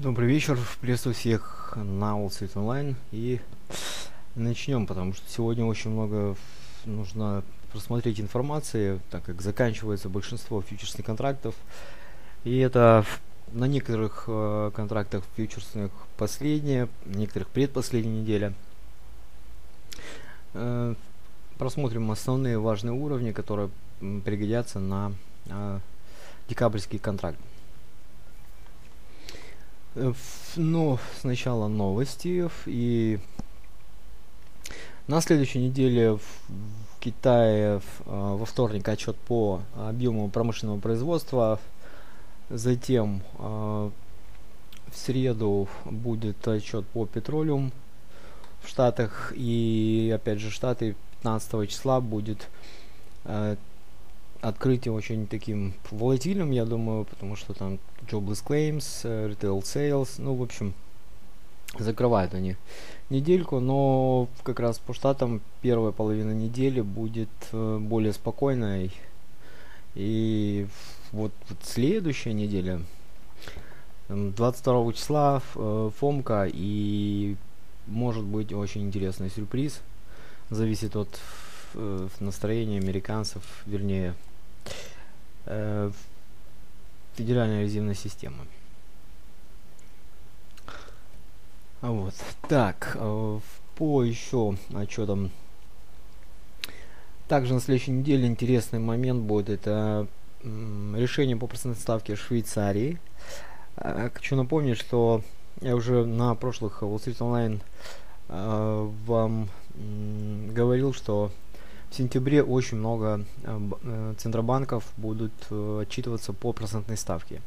Добрый вечер, приветствую всех на Wall Street Online и начнем, потому что сегодня очень много нужно просмотреть информации, так как заканчивается большинство фьючерсных контрактов, и это на некоторых э, контрактах фьючерсных последняя, некоторых предпоследняя неделя. Э, просмотрим основные важные уровни, которые пригодятся на э, декабрьский контракт. Э, ну, сначала новости. И на следующей неделе в Китае а, во вторник отчет по объему промышленного производства. Затем а, в среду будет отчет по петролиум в Штатах. И опять же Штаты 15 числа будет э, открытие очень таким волатильным, я думаю, потому что там jobless claims, э, retail sales, ну, в общем, закрывают они недельку, но как раз по штатам первая половина недели будет э, более спокойной. И вот, вот следующая неделя, 22 числа э, Фомка, и может быть очень интересный сюрприз. Зависит от настроения американцев, вернее, э, Федеральной резервной системы. Вот. Так, э, по еще отчетам. Также на следующей неделе интересный момент будет. Это решение по процентной ставке Швейцарии. Э, хочу напомнить, что я уже на прошлых Wall Street Online э, вам говорил, что в сентябре очень много э, э, центробанков будут э, отчитываться по процентной ставке.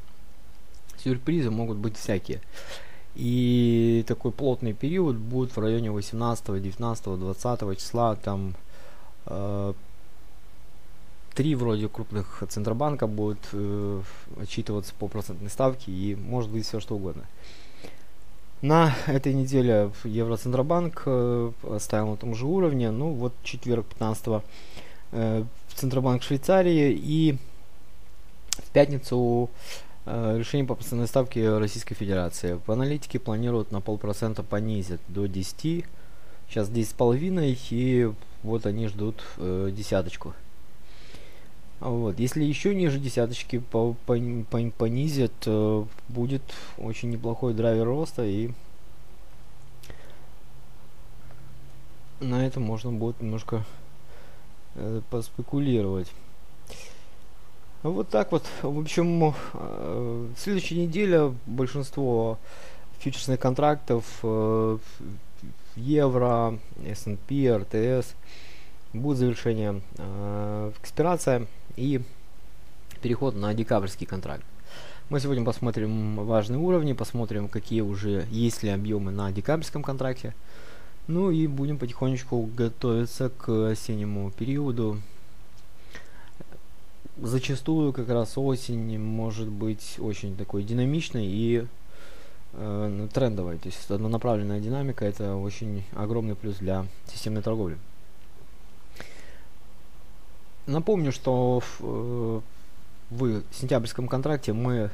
Сюрпризы могут быть всякие. И такой плотный период будет в районе 18, 19, 20 числа. Там э, три вроде крупных центробанка будут э, отчитываться по процентной ставке и может быть все что угодно. На этой неделе Евроцентробанк э, оставил на том же уровне. Ну, вот четверг 15 э, Центробанк Швейцарии и в пятницу э, решение по постоянной ставке Российской Федерации. По аналитике планируют на полпроцента понизить до 10. Сейчас 10,5 и вот они ждут э, десяточку. Вот. Если еще ниже десяточки по, по, по, понизят, э, будет очень неплохой драйвер роста и на этом можно будет немножко э, поспекулировать. Вот так вот. В общем, э, следующая неделя большинство фьючерсных контрактов э, евро, S&P, РТС будет завершение э, экспирация и переход на декабрьский контракт. Мы сегодня посмотрим важные уровни, посмотрим, какие уже есть ли объемы на декабрьском контракте. Ну и будем потихонечку готовиться к осеннему периоду. Зачастую как раз осень может быть очень такой динамичной и э, трендовой. То есть однонаправленная динамика это очень огромный плюс для системной торговли. Напомню, что в, э, в сентябрьском контракте мы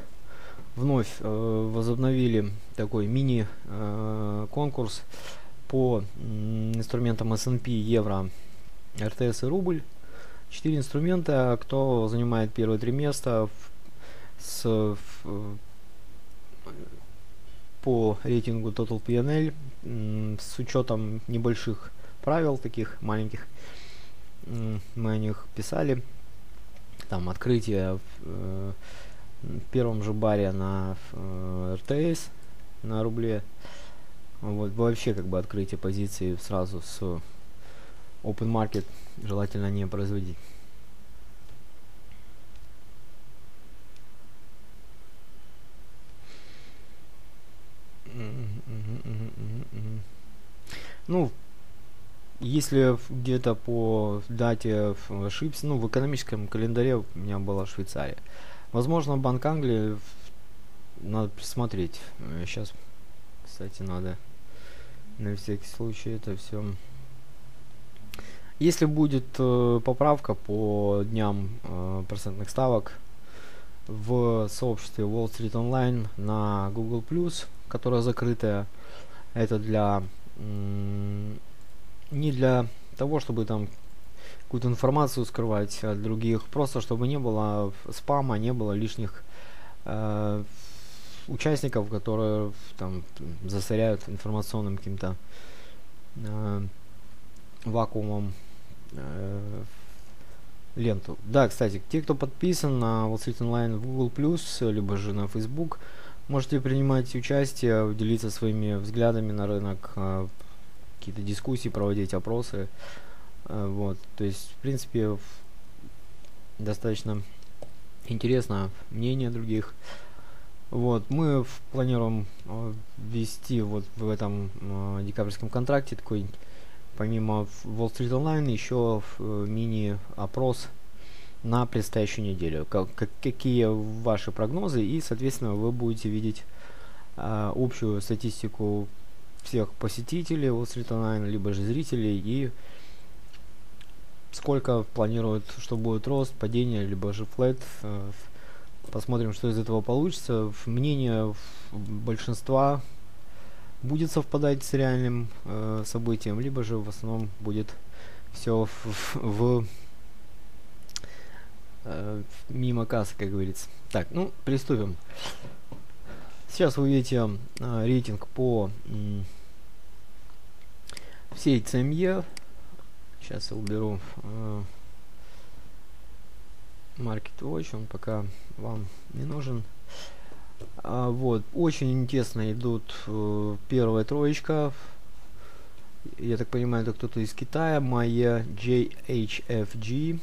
вновь э, возобновили такой мини-конкурс э, по инструментам S&P, евро, РТС и рубль. Четыре инструмента, кто занимает первые три места в, с, в, по рейтингу Total PNL с учетом небольших правил, таких маленьких, мы о них писали. Там открытие в, э, в первом же баре на э, РТС на рубле. Вот вообще как бы открытие позиции сразу с open market желательно не производить. Ну, если где-то по дате ошибся, ну, в экономическом календаре у меня была Швейцария. Возможно, Банк Англии надо присмотреть. Сейчас, кстати, надо на всякий случай это все. Если будет э, поправка по дням э, процентных ставок, в сообществе Wall Street Online на Google+, которое закрытое. Это для не для того, чтобы там какую-то информацию скрывать от других, просто чтобы не было спама, не было лишних э, участников, которые там засоряют информационным каким-то э, вакуумом э, ленту. Да, кстати, те, кто подписан на Wall Street Online в Google+, либо же на Facebook, можете принимать участие, делиться своими взглядами на рынок, э, какие-то дискуссии проводить, опросы. Э, вот, то есть, в принципе, достаточно интересно мнение других. Вот, мы планируем э, ввести вот в этом э, декабрьском контракте такой, помимо Wall Street Online, еще мини-опрос на предстоящую неделю. Как, как, какие ваши прогнозы, и, соответственно, вы будете видеть э, общую статистику всех посетителей Wall Street Online, либо же зрителей, и сколько планируют, что будет рост, падение, либо же флет. Э, Посмотрим, что из этого получится. Мнение большинства будет совпадать с реальным э, событием, либо же в основном будет все в, в, в э, мимо кассы, как говорится. Так, ну, приступим. Сейчас вы видите э, рейтинг по э, всей CME. Сейчас я уберу э, Market Watch, он пока вам не нужен. А, вот, очень интересно идут э, первая троечка. Я так понимаю, это кто-то из Китая. Моя JHFG.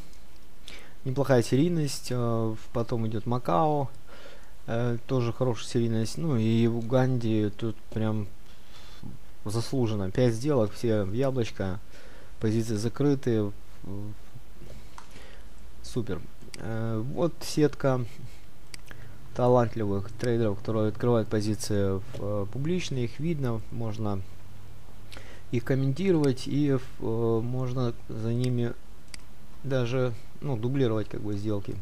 Неплохая серийность. Э, потом идет Макао. Э, тоже хорошая серийность. Ну и в Уганде тут прям заслуженно. 5 сделок, все яблочко. Позиции закрыты. Супер. Э, вот сетка талантливых трейдеров, которые открывают позиции в, э, публичные, их видно, можно их комментировать и э, можно за ними даже ну, дублировать как бы сделки,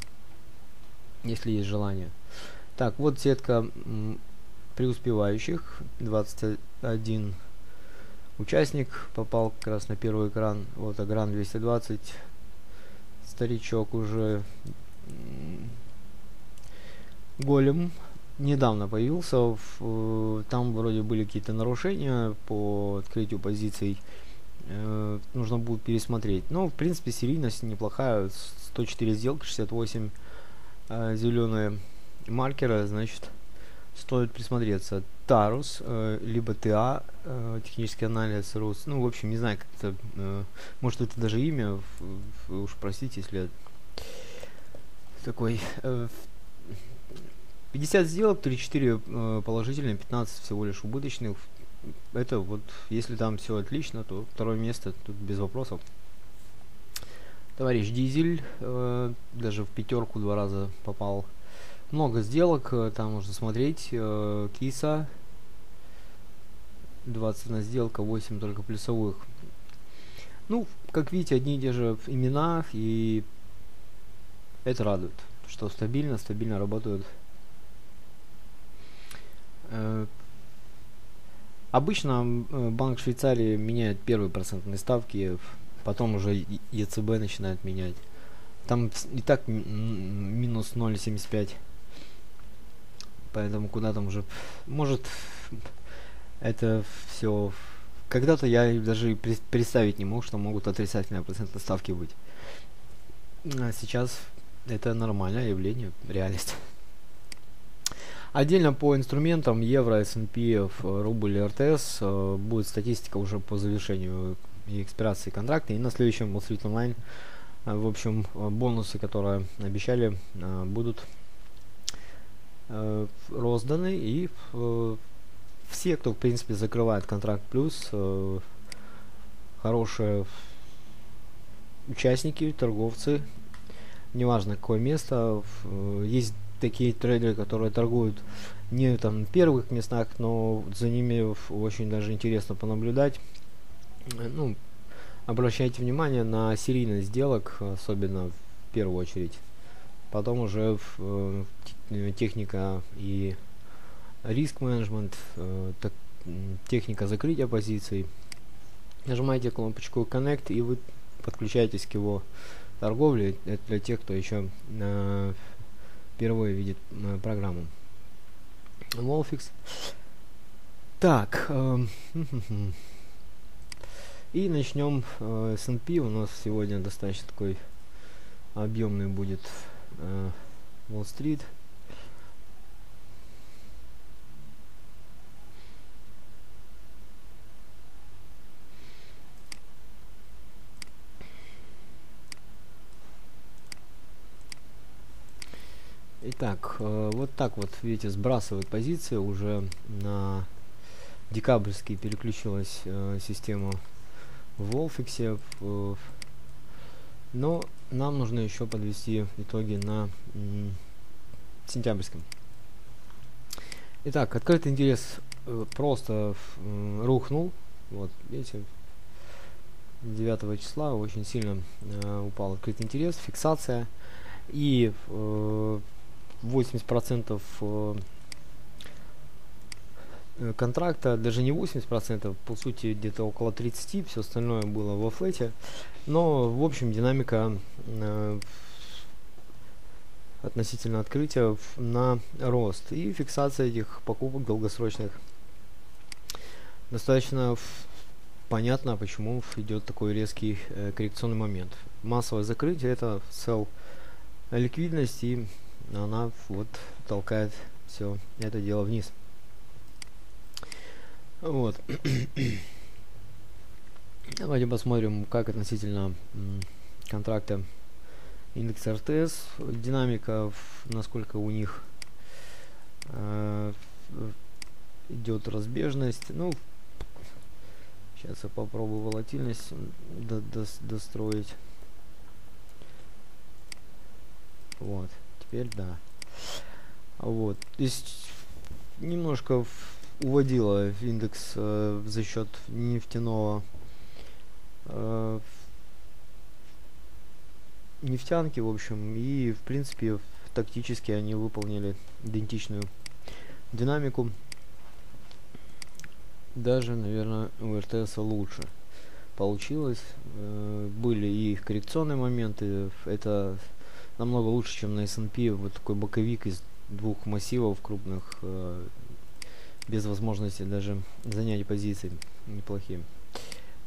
если есть желание. Так, вот сетка преуспевающих, 21 участник попал как раз на первый экран, вот Агран 220 старичок уже голем недавно появился. В, э, там вроде были какие-то нарушения по открытию позиций. Э, нужно будет пересмотреть. Но, в принципе, серийность неплохая. 104 сделки, 68 э, зеленые маркеры. Значит, стоит присмотреться. Тарус, э, либо ТА, э, технический анализ РУС. Ну, в общем, не знаю, как это, э, может, это даже имя, уж простите, если такой... Э, 50 сделок, 3-4 э, положительные, 15 всего лишь убыточных. Это вот, если там все отлично, то второе место тут без вопросов. Товарищ Дизель даже в пятерку два раза попал много сделок, там можно смотреть. Киса 21 сделка, 8 только плюсовых. Ну, как видите, одни и те же имена, и это радует, что стабильно, стабильно работают. Э, обычно Банк Швейцарии меняет первые процентные ставки, потом уже ЕЦБ начинает менять. Там и так минус 0,75 Поэтому куда там уже... Может, это все... Когда-то я даже представить не мог, что могут отрицательные процентные ставки быть. А сейчас это нормальное явление, реальность. Отдельно по инструментам евро, S&P, рубль и РТС э, будет статистика уже по завершению и экспирации контракта. И на следующем Wall Street Online, э, в общем, э, бонусы, которые обещали, будут розданы и все, кто в принципе закрывает контракт плюс, э, хорошие участники, торговцы, неважно какое место, э, есть такие трейдеры, которые торгуют не там первых местах, но за ними очень даже интересно понаблюдать. Ну, обращайте внимание на серийность сделок, особенно в первую очередь. потом уже в, э, техника и риск менеджмент, э, техника закрытия позиций. Нажимаете кнопочку Connect и вы подключаетесь к его торговле. Это для тех, кто еще э, впервые видит э, программу. Wolfix. Так. Э, и начнем э, S&P. У нас сегодня достаточно такой объемный будет э, Wall Street. Итак, э, вот так вот, видите, сбрасывает позиции. Уже на декабрьский переключилась э, система в Wolfix. Э, но нам нужно еще подвести итоги на сентябрьском. Итак, открытый интерес э, просто э, рухнул. Вот, видите, 9 числа очень сильно э, упал открытый интерес, фиксация. И э, 80% э, э, контракта, даже не 80%, по сути где-то около 30, все остальное было во флете. Но, в общем, динамика э, относительно открытия на рост и фиксация этих покупок долгосрочных. Достаточно понятно, почему идет такой резкий э, коррекционный момент. Массовое закрытие это сел ликвидность и она вот толкает все это дело вниз. Вот. Давайте посмотрим, как относительно контракта индекс РТС, динамика, насколько у них э, идет разбежность. Ну, сейчас я попробую волатильность до, до, достроить. Вот теперь да. Вот. То есть немножко уводила индекс э, за счет нефтяного э, нефтянки, в общем, и в принципе тактически они выполнили идентичную динамику. Даже, наверное, у РТС лучше получилось. Э, были и коррекционные моменты. Это намного лучше, чем на S&P. Вот такой боковик из двух массивов крупных, э, без возможности даже занять позиции неплохие.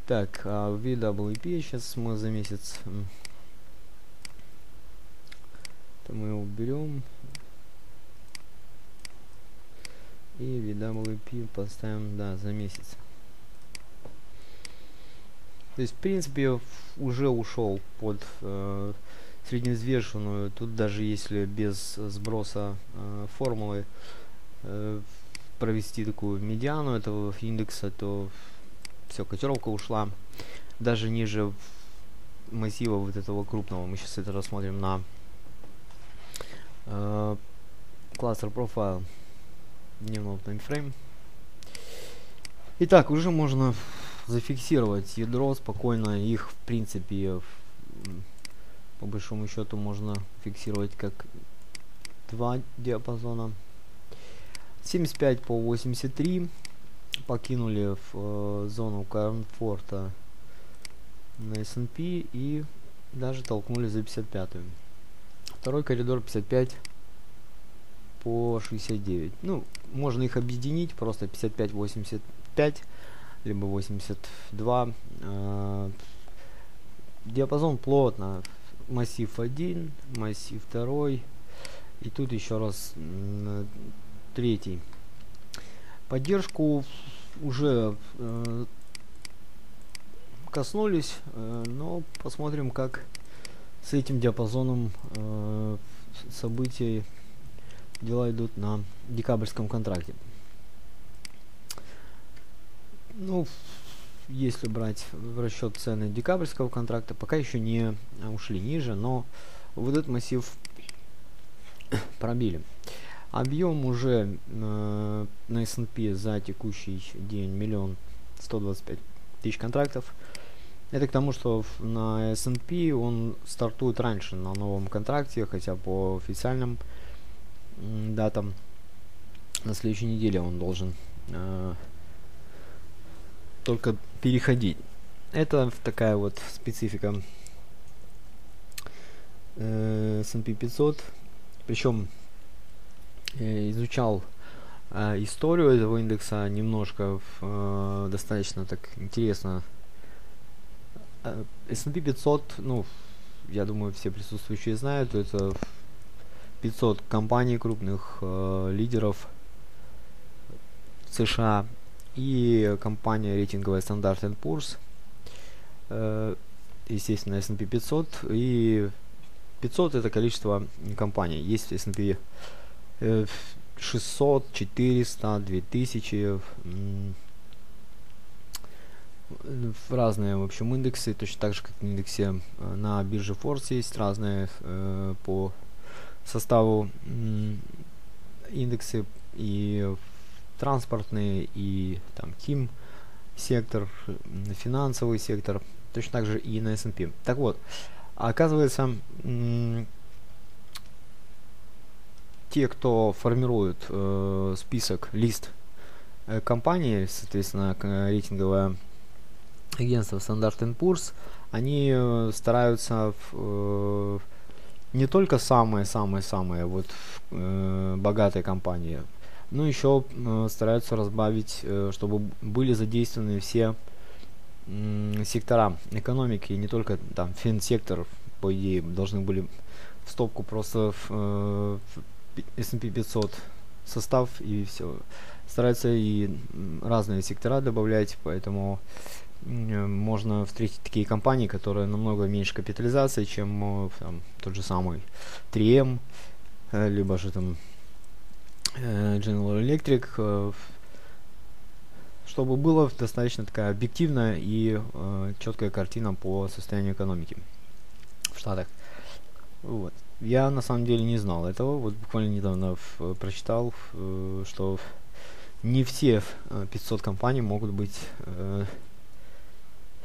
Так, а VWP сейчас мы за месяц то мы уберем и VWP поставим да за месяц то есть в принципе уже ушел под э, средневзвешенную, тут даже если без сброса э, формулы э, провести такую медиану этого индекса, то все, котировка ушла даже ниже массива вот этого крупного. Мы сейчас это рассмотрим на э, кластер профайл дневного таймфрейм. Итак, уже можно зафиксировать ядро спокойно. Их в принципе по большому счету можно фиксировать как два диапазона. 75 по 83 покинули в э, зону комфорта на S&P и даже толкнули за 55 -ю. второй коридор 55 по 69 ну можно их объединить просто 55 85 либо 82 э, диапазон плотно массив 1, массив 2 и тут еще раз третий. Поддержку уже э, коснулись, э, но посмотрим, как с этим диапазоном э, событий дела идут на декабрьском контракте. Ну, если брать в расчет цены декабрьского контракта, пока еще не ушли ниже, но вот этот массив пробили. Объем уже э, на S&P за текущий день миллион сто двадцать пять тысяч контрактов. Это к тому, что на S&P он стартует раньше на новом контракте, хотя по официальным датам на следующей неделе он должен э, только переходить. Это такая вот специфика э, S&P 500. Причем э, изучал э, историю этого индекса немножко э, достаточно так интересно. Э, S&P 500, ну, я думаю, все присутствующие знают, это 500 компаний крупных э, лидеров США и компания рейтинговая Standard Poor's, э, естественно, S&P 500 и 500 это количество компаний. Есть S&P 600, 400, 2000, в разные, в общем, индексы, точно так же, как в индексе э, на бирже Форс есть разные э, по составу индексы. И транспортные, и там КИМ сектор, финансовый сектор, точно так же и на S&P. Так вот, оказывается, те, кто формирует э, список, лист э, компаний, соответственно, рейтинговое агентство Standard Poor's, они э, стараются э, не только самые-самые-самые вот э, богатые компании, но еще э, стараются разбавить, э, чтобы были задействованы все э, сектора экономики, не только там финсектор, по идее, должны были в стопку просто в, э, S&P 500 состав и все. Стараются и разные сектора добавлять, поэтому можно встретить такие компании, которые намного меньше капитализации, чем там, тот же самый 3M, э, либо же там э, General Electric, э, чтобы была достаточно такая объективная и четкая картина по состоянию экономики в Штатах. Вот. Я на самом деле не знал этого. Вот буквально недавно прочитал, что не все 500 компаний могут быть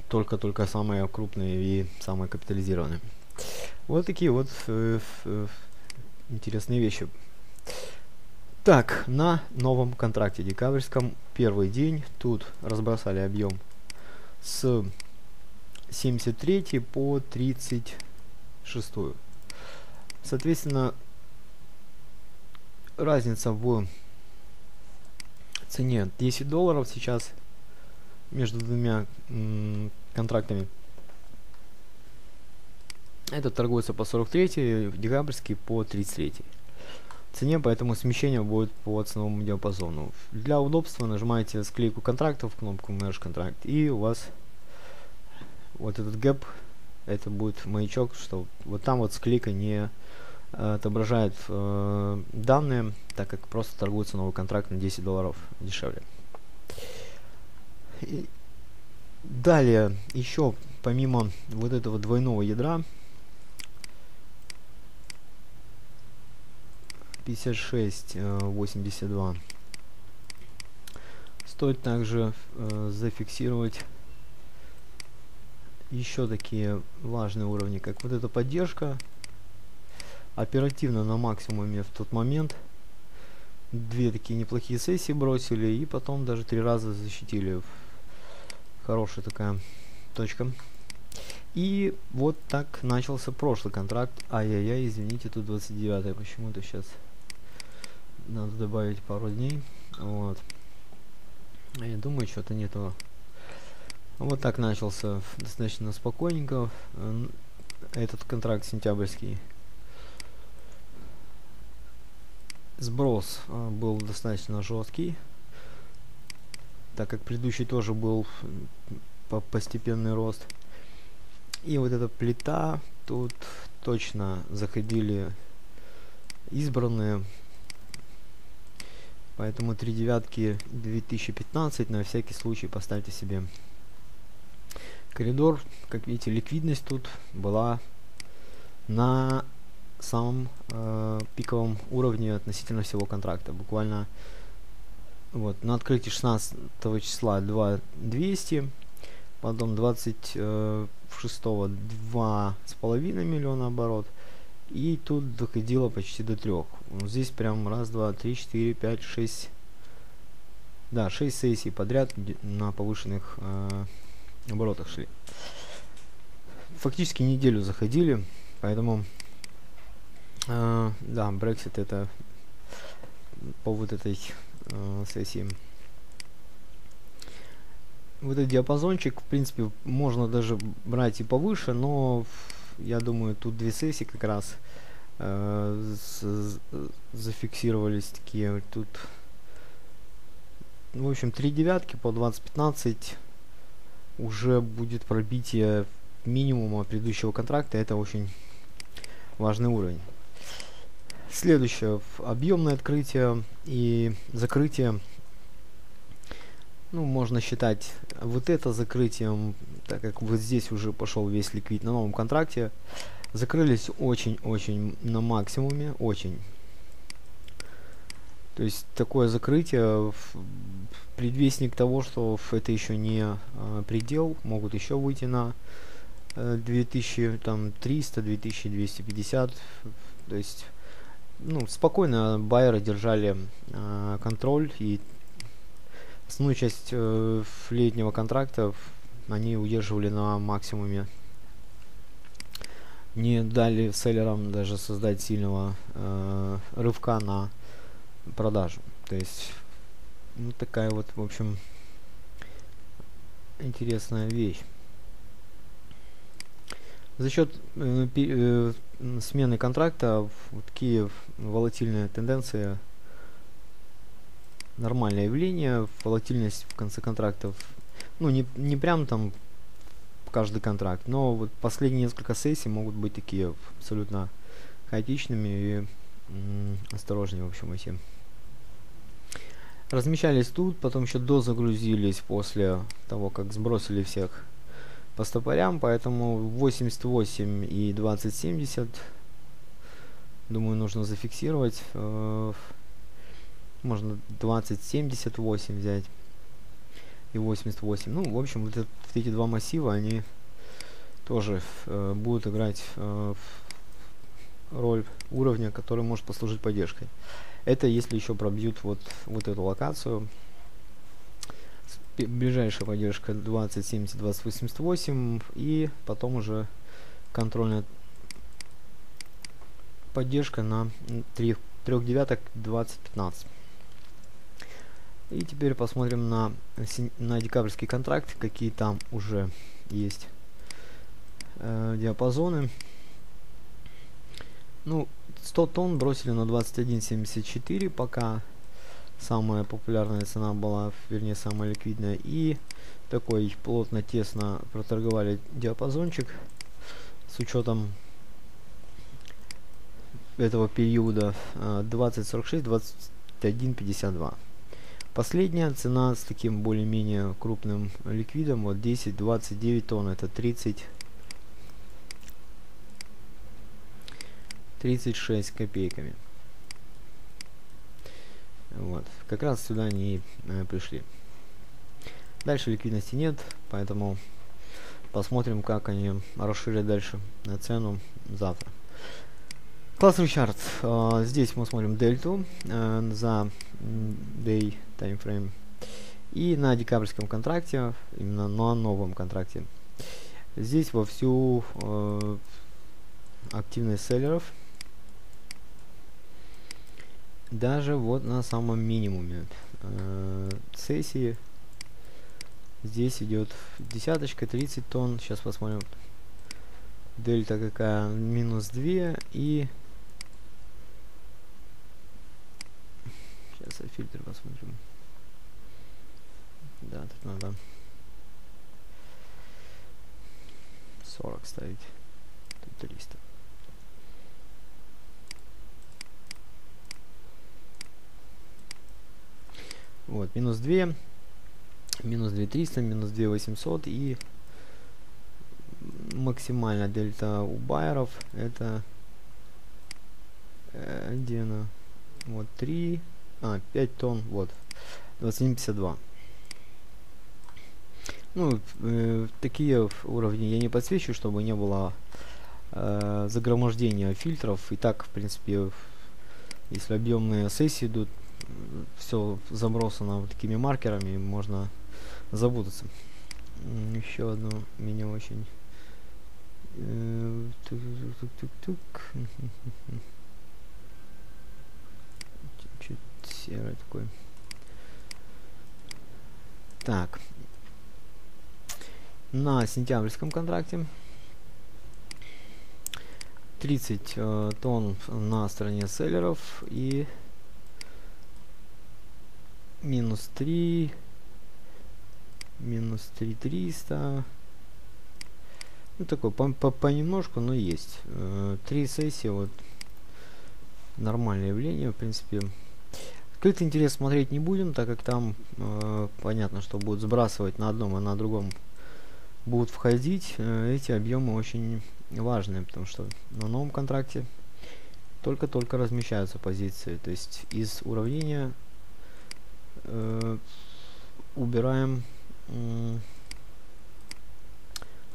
только-только самые крупные и самые капитализированные. Вот такие вот э, э, интересные вещи. Так, на новом контракте декабрьском первый день тут разбросали объем с 73 по 36. Соответственно, разница в цене 10 долларов сейчас между двумя контрактами. Этот торгуется по 43, декабрьский по 33 цене, поэтому смещение будет по ценовому диапазону. Для удобства нажимаете склейку контрактов, кнопку Merge Contract, и у вас вот этот гэп, это будет маячок, что вот там вот склейка не э, отображает э, данные, так как просто торгуется новый контракт на 10 долларов дешевле. Далее, еще помимо вот этого двойного ядра, 56, 82, э, стоит также э, зафиксировать еще такие важные уровни, как вот эта поддержка, оперативно на максимуме в тот момент, две такие неплохие сессии бросили и потом даже три раза защитили Хорошая такая точка. И вот так начался прошлый контракт. Ай-яй-яй, извините, тут 29 почему-то сейчас надо добавить пару дней. Вот. Я думаю, что-то не то. Вот так начался достаточно спокойненько. Этот контракт сентябрьский. Сброс а, был достаточно жесткий так как предыдущий тоже был по постепенный рост. И вот эта плита, тут точно заходили избранные. Поэтому три девятки 2015 на всякий случай поставьте себе. Коридор, как видите, ликвидность тут была на самом э, пиковом уровне относительно всего контракта. Буквально вот, на открытии 16 числа 2200, потом 26 2,5 миллиона оборот, и тут доходило почти до трех. Здесь прям раз, два, три, четыре, пять, шесть, да, шесть сессий подряд на повышенных э, оборотах шли. Фактически неделю заходили, поэтому э, да, Brexit это по вот этой э, сессии. Вот этот диапазончик, в принципе, можно даже брать и повыше, но я думаю, тут две сессии как раз э, зафиксировались такие. Тут, в общем, три девятки по 20-15 уже будет пробитие минимума предыдущего контракта. Это очень важный уровень. Следующее. Объемное открытие и закрытие. Ну, можно считать вот это закрытием, так как вот здесь уже пошел весь ликвид на новом контракте. Закрылись очень-очень на максимуме. Очень. То есть такое закрытие предвестник того, что это еще не э, предел, могут еще выйти на э, 2300, 2250, то есть ну, спокойно байеры держали э, контроль и основную часть э, летнего контракта они удерживали на максимуме. Не дали селлерам даже создать сильного э, рывка на продажу. То есть, ну такая вот, в общем, интересная вещь. За счет э, э, смены контракта такие волатильные тенденции нормальное явление. Волатильность в конце контрактов, ну не, не прям там каждый контракт, но вот последние несколько сессий могут быть такие абсолютно хаотичными и осторожнее, в общем, эти. Размещались тут, потом еще дозагрузились после того, как сбросили всех по стопорям, поэтому 88 и 2070 думаю нужно зафиксировать. Э, можно 2078 взять и 88. Ну, в общем, вот, это, вот эти два массива, они тоже э, будут играть э, роль уровня, который может послужить поддержкой. Это если еще пробьют вот, вот эту локацию ближайшая поддержка 2070 2088 и потом уже контрольная поддержка на 3, 3 девяток 2015 и теперь посмотрим на, на декабрьский контракт, какие там уже есть э, диапазоны. Ну, 100 тонн бросили на 21.74, пока самая популярная цена была, вернее самая ликвидная. И такой плотно, тесно проторговали диапазончик с учетом этого периода 20.46, 21.52. Последняя цена с таким более-менее крупным ликвидом, вот 10-29 тонн, это 30 36 копейками. Вот. Как раз сюда они э, пришли. Дальше ликвидности нет, поэтому посмотрим, как они расширят дальше на цену завтра. Класс Richard. Э, здесь мы смотрим дельту э, за day time frame. И на декабрьском контракте, именно на новом контракте. Здесь вовсю э, активность селлеров даже вот на самом минимуме э, сессии здесь идет десяточка 30 тонн сейчас посмотрим дельта какая минус 2 и сейчас фильтр посмотрим. Да тут надо 40 ставить. Тут 300 Вот, минус 2, минус 2300, минус 2800 и максимальная дельта у байеров это э, где она? Вот 3, а 5 тонн, вот 2152. Ну, э, такие уровни я не подсвечу, чтобы не было э, загромождения фильтров. И так, в принципе, если объемные сессии идут, все забросано вот такими маркерами, можно запутаться. Еще одно меня очень... Э, Тук-тук-тук. Чуть серый такой. Так. На сентябрьском контракте 30 э, тонн на стороне селлеров и минус 3 минус 3300 ну такой по, по, понемножку но есть э, три сессии вот нормальное явление в принципе Открытый интерес смотреть не будем, так как там э, понятно, что будут сбрасывать на одном и на другом будут входить. Э, эти объемы очень важные, потому что на новом контракте только-только размещаются позиции. То есть из уравнения э, убираем э,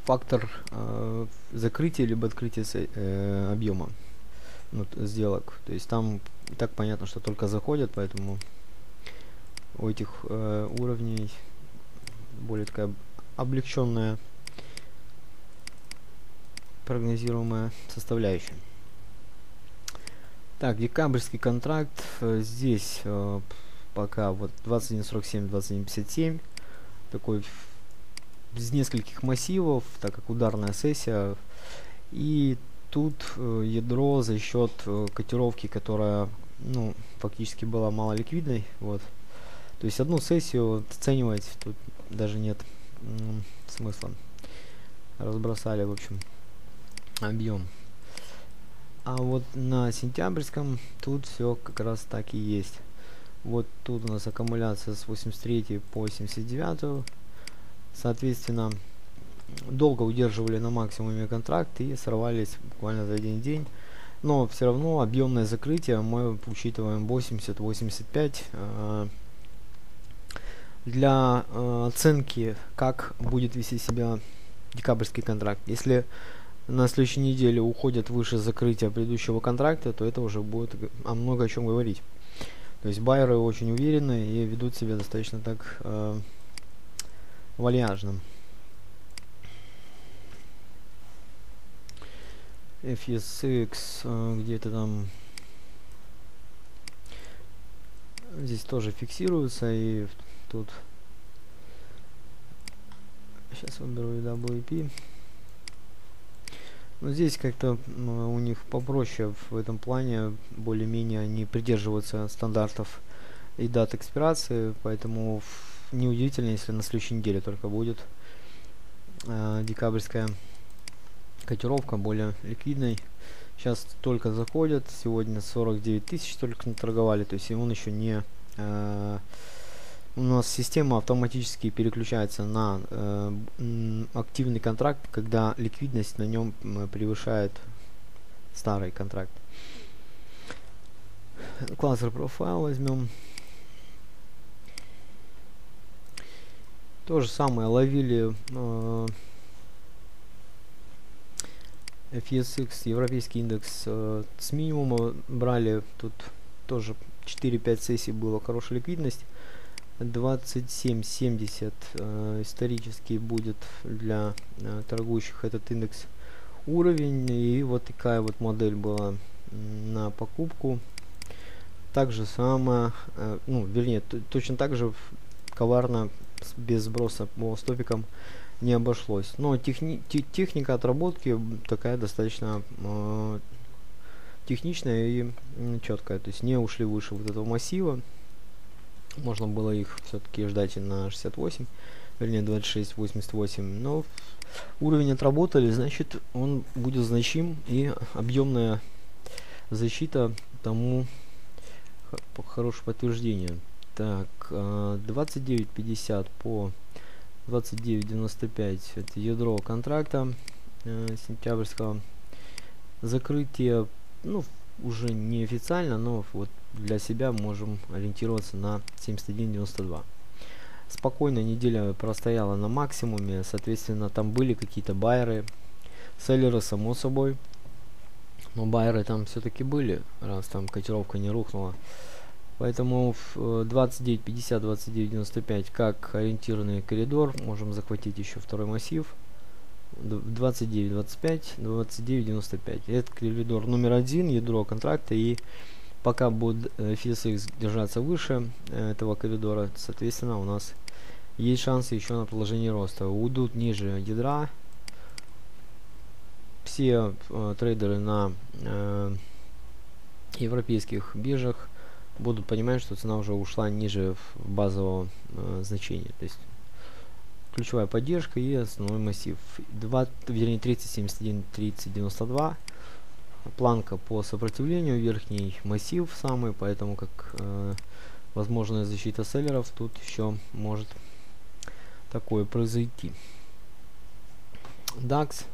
фактор э, закрытия либо открытия э, объема ну, сделок. То есть там и так понятно, что только заходят, поэтому у этих э, уровней более такая облегченная прогнозируемая составляющая. Так, декабрьский контракт. Э, здесь э, пока вот 21.47, 21.57. Такой из нескольких массивов, так как ударная сессия. И тут э, ядро за счет э, котировки, которая ну, фактически была мало ликвидной. Вот. То есть одну сессию оценивать тут даже нет смысла. Разбросали, в общем, объем. А вот на сентябрьском тут все как раз так и есть. Вот тут у нас аккумуляция с 83 по 79. Соответственно, долго удерживали на максимуме контракт и сорвались буквально за один день. Но все равно объемное закрытие мы учитываем 80-85 э, для э, оценки, как будет вести себя декабрьский контракт. Если на следующей неделе уходят выше закрытия предыдущего контракта, то это уже будет о много о чем говорить. То есть байеры очень уверены и ведут себя достаточно так э, вальяжно. FSX э, где-то там здесь тоже фиксируется и тут сейчас выберу WP но здесь как-то у них попроще в этом плане более-менее они придерживаются стандартов и дат экспирации поэтому неудивительно если на следующей неделе только будет э, декабрьская котировка более ликвидной. Сейчас только заходят, сегодня 49 тысяч только наторговали, то есть он еще не... Э, у нас система автоматически переключается на э, активный контракт, когда ликвидность на нем превышает старый контракт. Классер профайл возьмем. То же самое ловили э, FSX, европейский индекс э, с минимума брали, тут тоже 4-5 сессий было хорошая ликвидность. 27.70 э, исторически будет для э, торгующих этот индекс уровень. И вот такая вот модель была на покупку. Также самое, э, ну, вернее, точно так же коварно без сброса по стопикам не обошлось. Но техни техника отработки такая достаточно э, техничная и э, четкая. То есть не ушли выше вот этого массива. Можно было их все-таки ждать и на 68, вернее 26-88. Но уровень отработали, значит он будет значим и объемная защита тому хорошее подтверждение. Так, э, 29.50 по 29.95 это ядро контракта э, сентябрьского. Закрытие, ну, уже неофициально, но вот для себя можем ориентироваться на 71.92. спокойно неделя простояла на максимуме, соответственно, там были какие-то байеры, селлеры, само собой, но байеры там все-таки были, раз там котировка не рухнула. Поэтому в 29.50, 29.95 как ориентированный коридор можем захватить еще второй массив. 29.25, 29.95. Это коридор номер один, ядро контракта и пока будет FSX э, держаться выше э, этого коридора, соответственно, у нас есть шансы еще на продолжение роста. Уйдут ниже ядра. Все э, трейдеры на э, европейских биржах будут понимать, что цена уже ушла ниже базового э, значения. То есть ключевая поддержка и основной массив. 2, вернее 30, 71, 30, 92 планка по сопротивлению, верхний массив самый, поэтому как э, возможная защита селлеров тут еще может такое произойти. DAX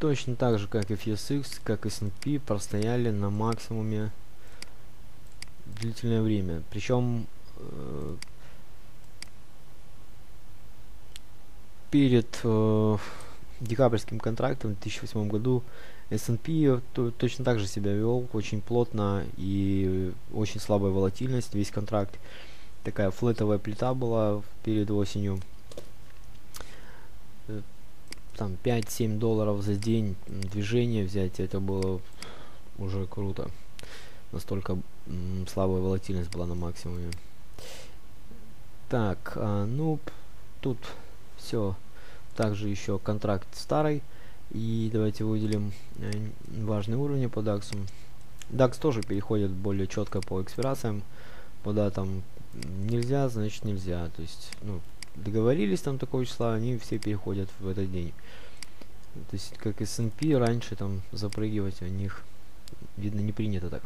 точно так же, как и FSX, как и S&P, простояли на максимуме длительное время. Причем э, перед э, декабрьским контрактом в 2008 году S&P то, точно так же себя вел, очень плотно и очень слабая волатильность, весь контракт. Такая флетовая плита была перед осенью там 5-7 долларов за день движения взять, это было уже круто. Настолько слабая волатильность была на максимуме. Так, а, ну, тут все. Также еще контракт старый. И давайте выделим э, важные уровни по DAX. DAX тоже переходит более четко по экспирациям. По датам нельзя, значит нельзя. То есть, ну, договорились там такого числа, они все переходят в этот день. То есть, как S&P раньше там запрыгивать у них, видно, не принято так.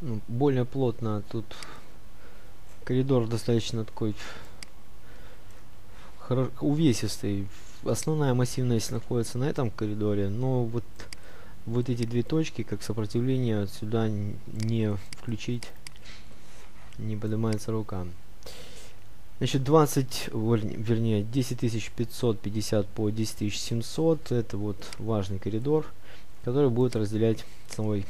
Ну, более плотно тут коридор достаточно такой увесистый основная массивность находится на этом коридоре, но вот вот эти две точки, как сопротивление, сюда не включить, не поднимается рука. Значит, 20, вернее, 10550 по 10700, это вот важный коридор, который будет разделять свой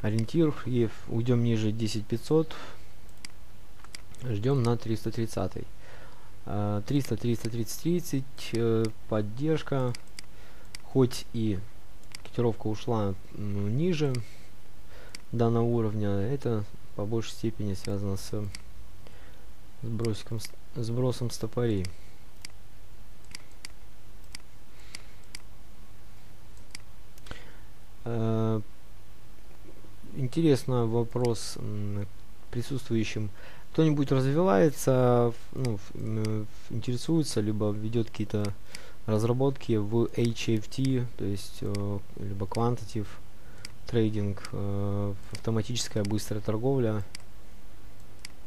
ориентир. И уйдем ниже 10500, ждем на 330. 300, 300, 30, 30, поддержка, хоть и котировка ушла ну, ниже данного уровня, это по большей степени связано с сбросиком, сбросом стопорей. Э, интересно вопрос присутствующим кто-нибудь развивается, ну, интересуется, либо ведет какие-то разработки в HFT, то есть э, либо quantitative трейдинг, э, автоматическая быстрая торговля,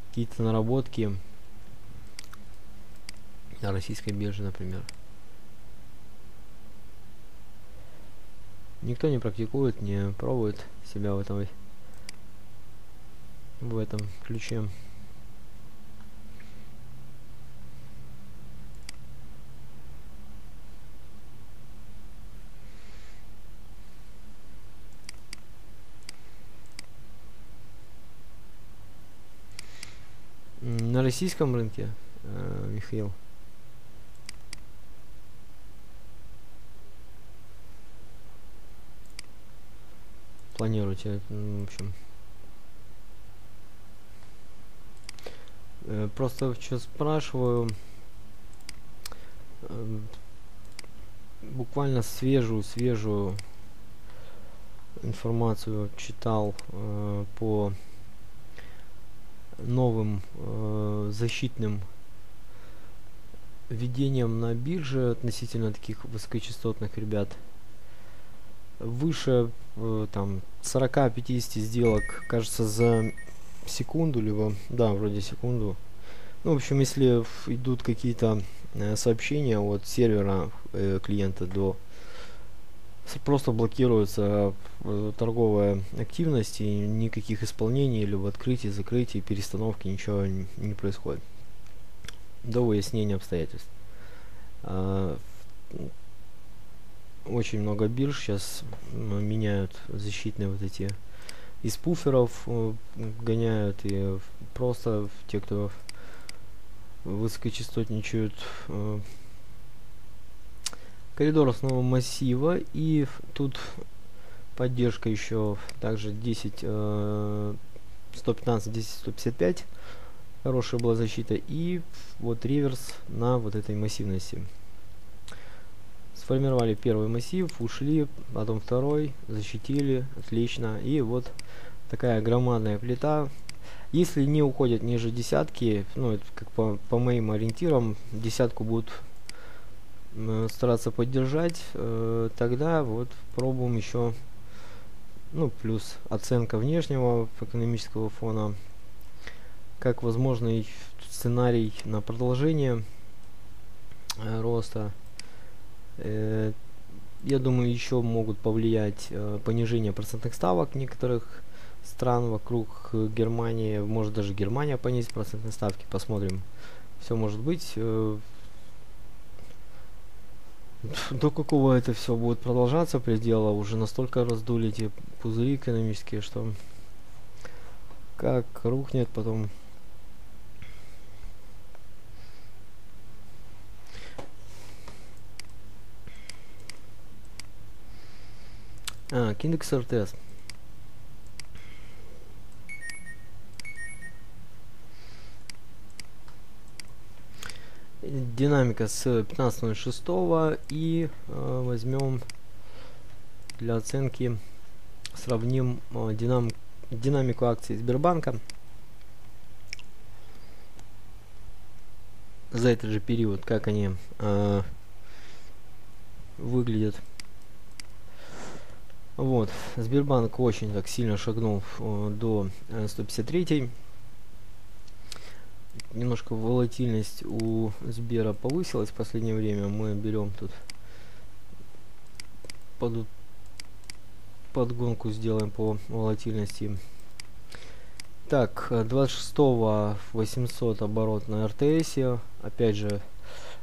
какие-то наработки на российской бирже, например. Никто не практикует, не пробует себя в этом в этом ключе. На российском рынке, э, Михаил? Планируете, ну, в общем. Э, просто сейчас спрашиваю э, буквально свежую, свежую информацию читал э, по новым э, защитным введением на бирже относительно таких высокочастотных ребят. Выше э, там 40-50 сделок, кажется, за секунду, либо, да, вроде секунду. Ну, в общем, если идут какие-то э, сообщения от сервера э, клиента до просто блокируется э, торговая активность и никаких исполнений или в открытии, закрытии, перестановки ничего не, происходит до выяснения обстоятельств. А, очень много бирж сейчас меняют защитные вот эти из пуферов э, гоняют и просто те, кто высокочастотничают э, коридор основного массива и тут поддержка еще также 10 э, 115 10 155 хорошая была защита. И вот реверс на вот этой массивности. Сформировали первый массив ушли потом второй защитили отлично. И вот такая громадная плита. Если не уходят ниже десятки ну это как по, по моим ориентирам десятку будут Э, стараться поддержать, э, тогда вот пробуем еще, ну, плюс оценка внешнего экономического фона, как возможный сценарий на продолжение э, роста. Э, я думаю, еще могут повлиять э, понижение процентных ставок некоторых стран вокруг Германии. Может даже Германия понизить процентные ставки. Посмотрим. Все может быть. Э, до какого это все будет продолжаться предела, уже настолько раздули эти пузыри экономические, что как рухнет потом А, Киндекс РТС. Динамика с 15.06 и э, возьмем для оценки сравним э, динам, динамику акций Сбербанка. За этот же период, как они э, выглядят. Вот, Сбербанк очень так сильно шагнул э, до 153 э, немножко волатильность у Сбера повысилась в последнее время. Мы берем тут под, подгонку сделаем по волатильности. Так, 26 800 оборот на РТС. Опять же,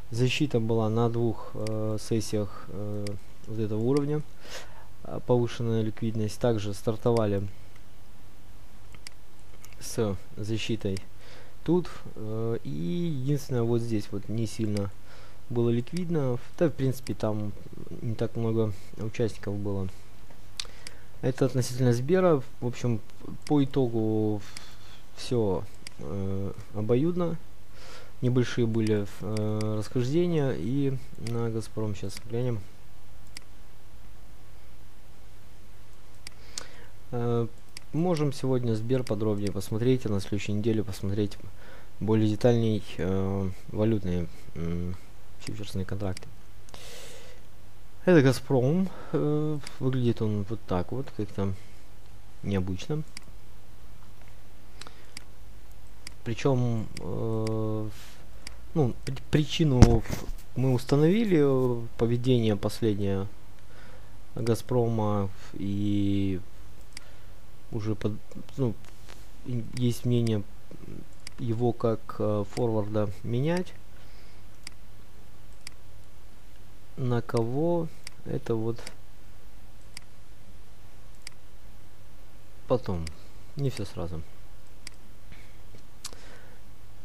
защита была на двух э, сессиях э, вот этого уровня. Повышенная ликвидность. Также стартовали с защитой тут. Э, и единственное, вот здесь вот не сильно было ликвидно. Да, в принципе, там не так много участников было. Это относительно Сбера. В общем, по итогу все э, обоюдно. Небольшие были э, расхождения. И на Газпром сейчас глянем. Э, можем сегодня Сбер подробнее посмотреть, а на следующей неделе посмотреть более детальней э, валютные э, фьючерсные контракты. Это Газпром. Э, выглядит он вот так вот, как-то необычно. Причем, э, ну, причину мы установили э, поведение последнее Газпрома и уже под, ну, есть мнение его как э, форварда менять. На кого это вот потом. Не все сразу.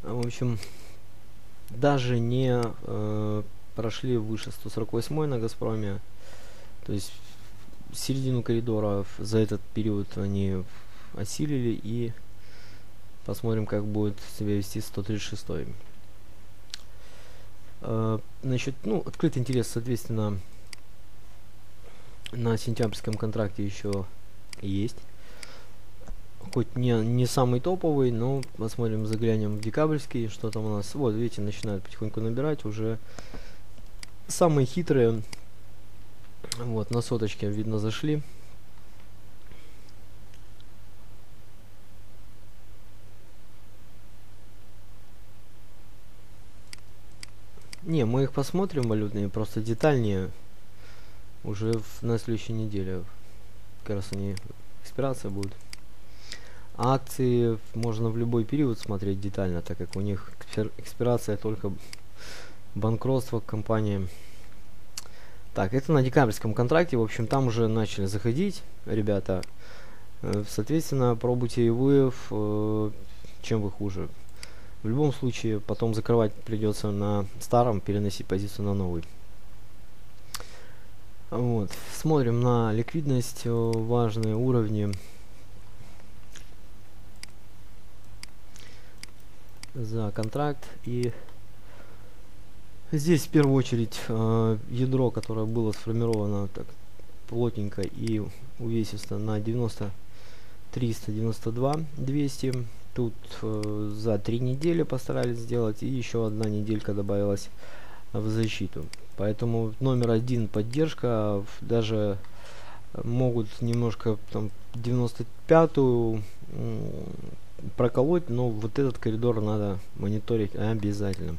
В общем, даже не э, прошли выше 148 на Газпроме. То есть середину коридора за этот период они осилили и посмотрим как будет себя вести 136 э, значит ну открытый интерес соответственно на сентябрьском контракте еще есть хоть не, не самый топовый, но посмотрим, заглянем в декабрьский, что там у нас. Вот, видите, начинают потихоньку набирать уже самые хитрые. Вот, на соточке, видно, зашли. Не, мы их посмотрим валютные, просто детальнее уже в, на следующей неделе. Как раз они, экспирация будет. Акции можно в любой период смотреть детально, так как у них экспирация только банкротство компании. Так, это на декабрьском контракте, в общем, там уже начали заходить ребята. Э, соответственно, пробуйте и вы, в, чем вы хуже. В любом случае, потом закрывать придется на старом, переносить позицию на новый. Вот. Смотрим на ликвидность, э, важные уровни. За контракт и здесь в первую очередь э, ядро, которое было сформировано так плотненько и увесисто на 90 392 200 Тут э, за три недели постарались сделать, и еще одна неделька добавилась в защиту. Поэтому номер один поддержка, даже могут немножко там 95-ю проколоть, но вот этот коридор надо мониторить обязательно.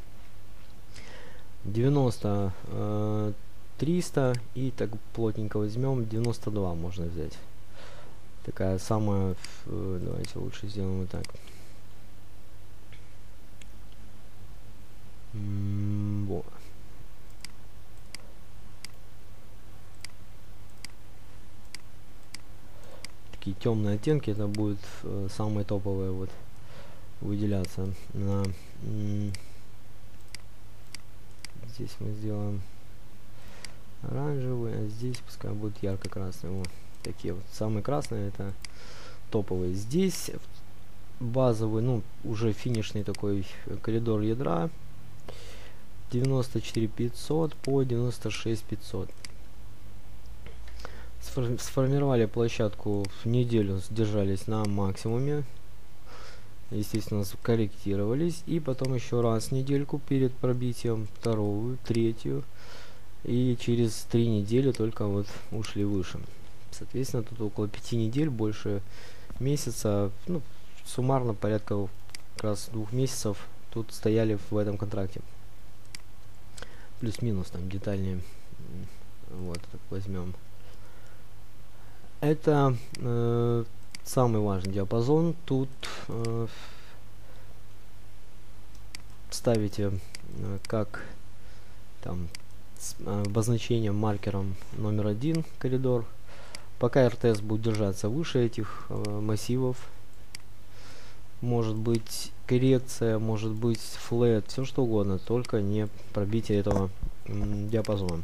90 э, 300 и так плотненько возьмем 92 можно взять. Такая самая э, давайте лучше сделаем вот так. Вот такие темные оттенки это будет э, самые топовые вот выделяться на здесь мы сделаем оранжевый а здесь пускай будет ярко-красный вот такие вот. Самые красные это топовые. Здесь базовый, ну, уже финишный такой коридор ядра. 94 500 по 96 500. Сформировали площадку в неделю, сдержались на максимуме. Естественно, корректировались. И потом еще раз недельку перед пробитием вторую, третью. И через три недели только вот ушли выше. Соответственно, тут около пяти недель, больше месяца, ну, суммарно порядка как раз двух месяцев тут стояли в этом контракте. Плюс-минус там детальнее. Вот, так возьмем. Это э, самый важный диапазон. Тут э, ставите э, как там с э, обозначением маркером номер один коридор Пока РТС будет держаться выше этих э, массивов, может быть коррекция, может быть флет, все что угодно, только не пробитие этого диапазона.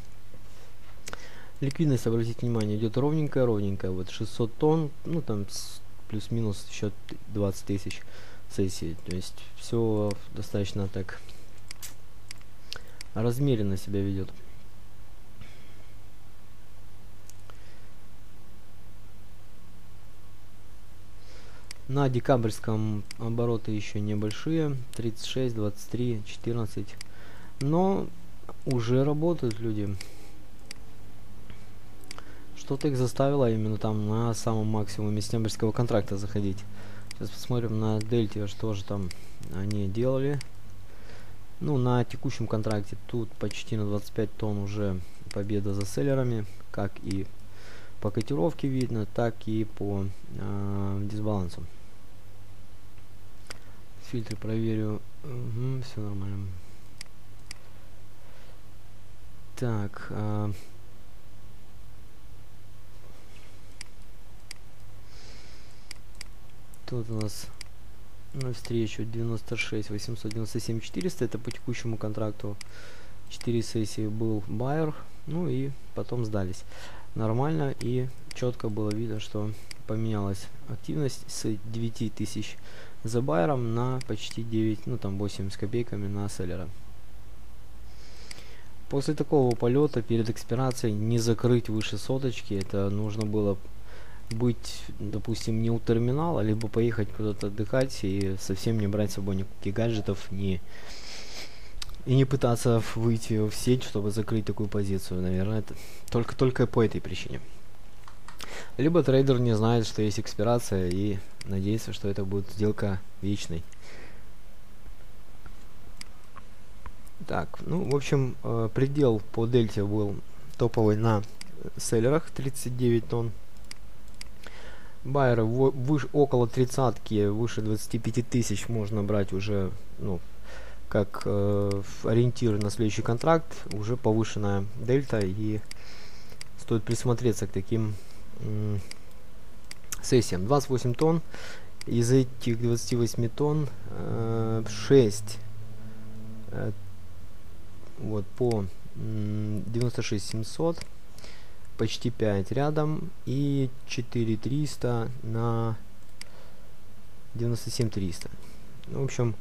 Ликвидность, обратите внимание, идет ровненькая, ровненькая, вот 600 тонн, ну там плюс-минус еще 20 тысяч сессий, то есть все достаточно так размеренно себя ведет. На декабрьском обороты еще небольшие, 36, 23, 14. Но уже работают люди. Что-то их заставило именно там на самом максимуме сентябрьского контракта заходить. Сейчас посмотрим на дельте, что же там они делали. Ну, на текущем контракте тут почти на 25 тонн уже победа за селлерами, как и по котировке видно, так и по э, дисбалансу фильтры проверю. Угу, все нормально. Так. А... Тут у нас на встречу 96 897 400 это по текущему контракту 4 сессии был байер ну и потом сдались. Нормально и четко было видно что поменялась активность с 9000 за байером на почти 9, ну там 8 с копейками на селлера. После такого полета перед экспирацией не закрыть выше соточки, это нужно было быть, допустим, не у терминала, либо поехать куда-то отдыхать и совсем не брать с собой никаких гаджетов, не и не пытаться выйти в сеть, чтобы закрыть такую позицию. Наверное, это только только по этой причине. Либо трейдер не знает, что есть экспирация и надеется, что это будет сделка вечной. Так, ну, в общем, э, предел по дельте был топовый на селлерах 39 тонн. Байеры выше, около тридцатки, выше 25 тысяч можно брать уже, ну, как э, ориентир на следующий контракт, уже повышенная дельта, и стоит присмотреться к таким э, сессиям. 28 тонн, из этих 28 тонн э, 6 э, вот по 96 700 почти 5 рядом и 4300 на 97 300 ну, в общем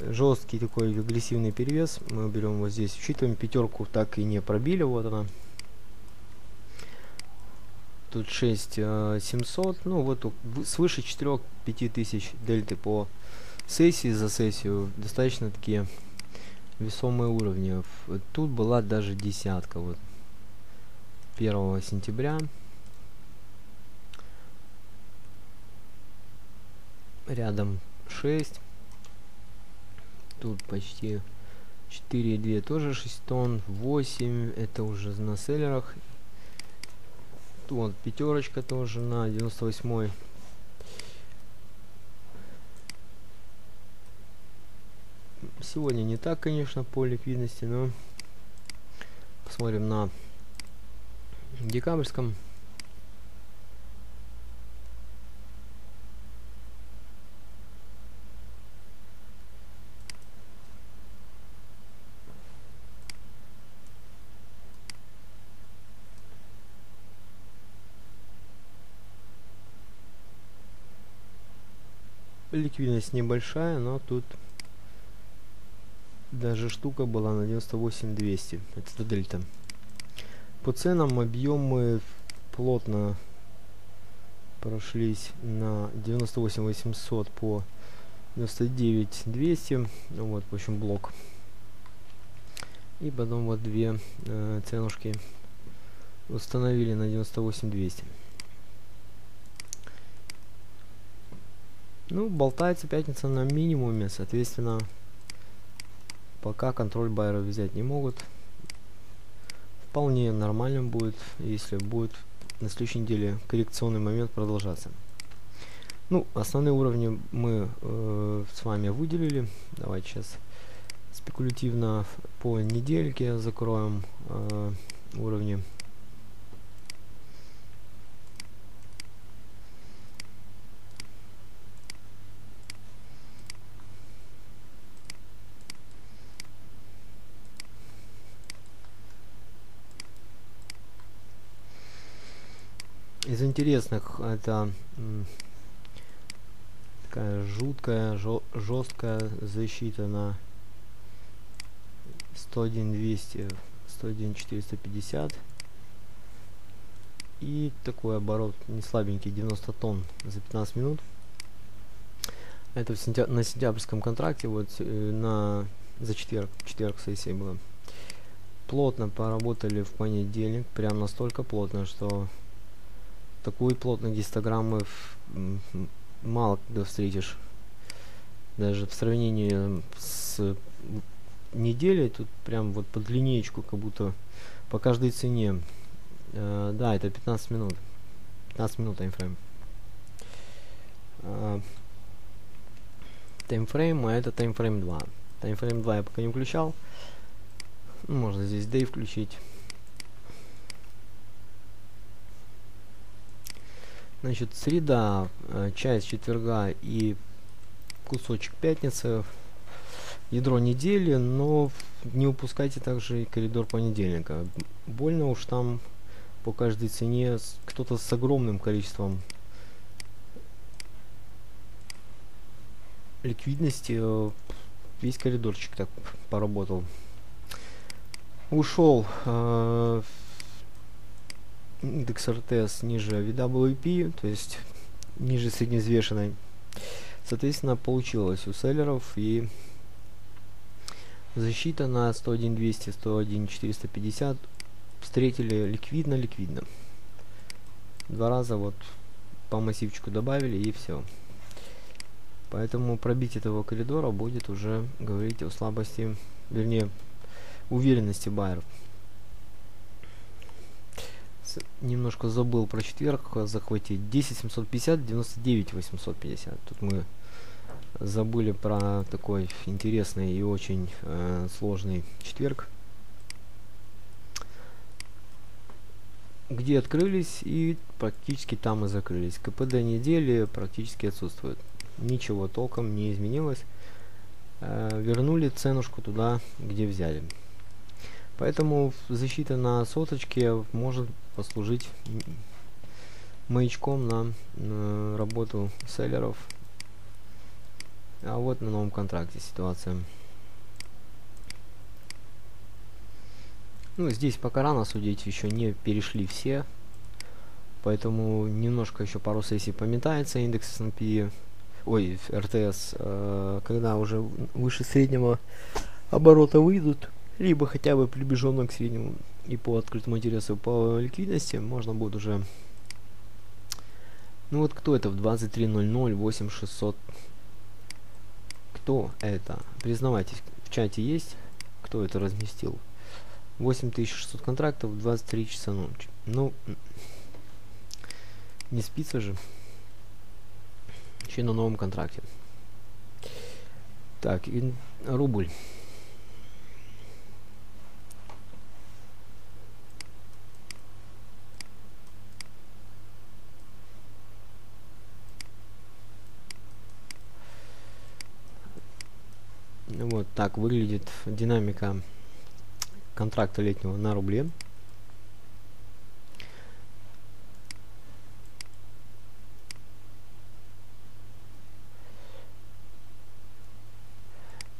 жесткий такой агрессивный перевес мы берем вот здесь. Учитываем пятерку так и не пробили вот она. Тут 6 700 ну вот свыше 4 5 тысяч дельты по сессии. За сессию достаточно такие весомые уровни. Тут была даже десятка вот 1 сентября. Рядом 6 тут почти 4,2 тоже 6 тонн 8 это уже на селлерах. Вот пятерочка тоже на 98 сегодня не так конечно по ликвидности но посмотрим на декабрьском ликвидность небольшая, но тут даже штука была на 98 200. Это дельта. По ценам объемы плотно прошлись на 98 800 по 99 200. Ну вот, в общем, блок. И потом вот две э, ценушки установили на 98 200. Ну, болтается пятница на минимуме, соответственно, пока контроль байеров взять не могут. Вполне нормальным будет, если будет на следующей неделе коррекционный момент продолжаться. Ну, основные уровни мы э, с вами выделили. Давайте сейчас спекулятивно по недельке закроем э, уровни. Из интересных это такая жуткая, жесткая защита на 101 200, 101 450 и такой оборот не слабенький 90 тонн за 15 минут. Это в сентя на сентябрьском контракте вот э, на за четверг четверг сессия была. Плотно поработали в понедельник прям настолько плотно что такой плотной гистограммы мало когда встретишь. Даже в сравнении с неделей, тут прям вот под линеечку, как будто по каждой цене. Э, да, это 15 минут. 15 минут таймфрейм. Э, таймфрейм, а это таймфрейм 2. Таймфрейм 2 я пока не включал. Можно здесь day включить. Значит, среда, э, часть четверга и кусочек пятницы, ядро недели, но не упускайте также и коридор понедельника. Больно уж там по каждой цене кто-то с огромным количеством ликвидности э, весь коридорчик так поработал. Ушел э, индекс RTS ниже VWP, то есть ниже среднеизвешенной. Соответственно, получилось у селлеров и защита на 101 200, 101 450 встретили ликвидно-ликвидно. Два раза вот по массивчику добавили и все. Поэтому пробить этого коридора будет уже говорить о слабости, вернее, уверенности байеров. Немножко забыл про четверг захватить. 10 750, 99 850. Тут мы забыли про такой интересный и очень э, сложный четверг. Где открылись и практически там и закрылись. КПД недели практически отсутствует. Ничего толком не изменилось. Э, вернули ценушку туда, где взяли. Поэтому защита на соточке может послужить маячком на, на работу селлеров. А вот на новом контракте ситуация. Ну, здесь пока рано судить, еще не перешли все. Поэтому немножко еще пару сессий пометается индекс S&P, ой, РТС, э, когда уже выше среднего оборота выйдут либо хотя бы приближенно к среднему и по открытому интересу по ликвидности можно будет уже ну вот кто это в 23.00 8600 кто это? Признавайтесь в чате есть кто это разместил? 8600 контрактов в 23 часа ночи. Ну не спится же. Еще на новом контракте. Так и рубль Вот так выглядит динамика контракта летнего на рубле.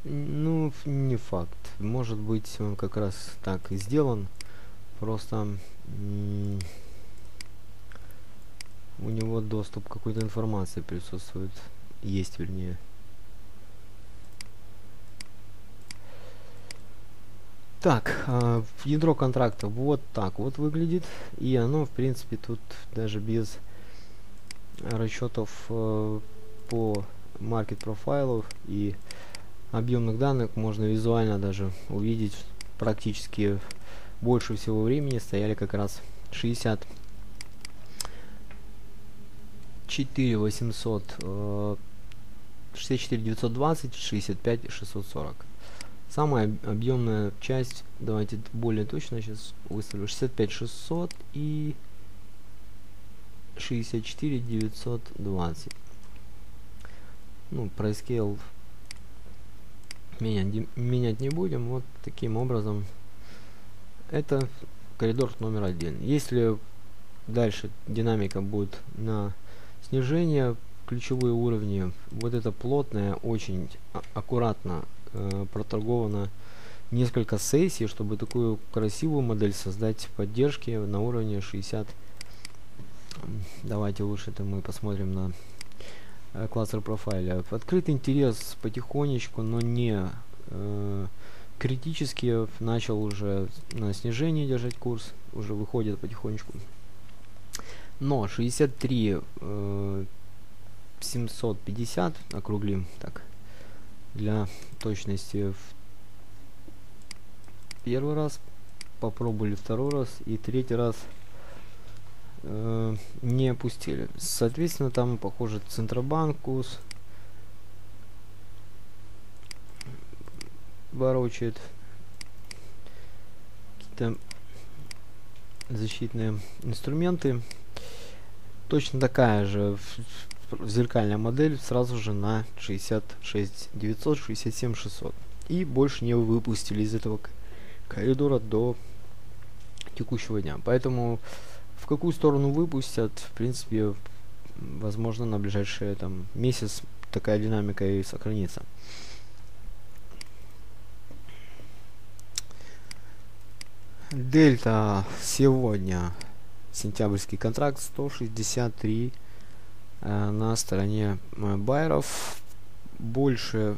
Ну, не факт. Может быть, он как раз так и сделан. Просто у него доступ к какой-то информации присутствует. Есть, вернее. Так, э, ядро контракта вот так вот выглядит. И оно, в принципе, тут даже без расчетов э, по маркет профайлу и объемных данных можно визуально даже увидеть практически больше всего времени стояли как раз 60 4 800 64 920 65 640 Самая объемная часть, давайте более точно сейчас выставлю, 65 600 и 64 920. Ну, прайскейл менять, менять не будем. Вот таким образом. Это коридор номер один. Если дальше динамика будет на снижение, ключевые уровни, вот это плотное, очень а, аккуратно э, проторговано несколько сессий, чтобы такую красивую модель создать поддержки на уровне 60. Давайте лучше это мы посмотрим на э, кластер профайле. Открытый интерес потихонечку, но не э, критически начал уже на снижении держать курс, уже выходит потихонечку. Но 63 э, 750 округлим так для точности в первый раз попробовали второй раз и третий раз э, не опустили. Соответственно там похоже центробанк курс ворочает какие-то защитные инструменты. Точно такая же зеркальная модель сразу же на 66 900, 67 600. И больше не выпустили из этого коридора до текущего дня. Поэтому в какую сторону выпустят, в принципе, возможно, на ближайшие там месяц такая динамика и сохранится. Дельта сегодня сентябрьский контракт 163 э, на стороне э, байеров. Больше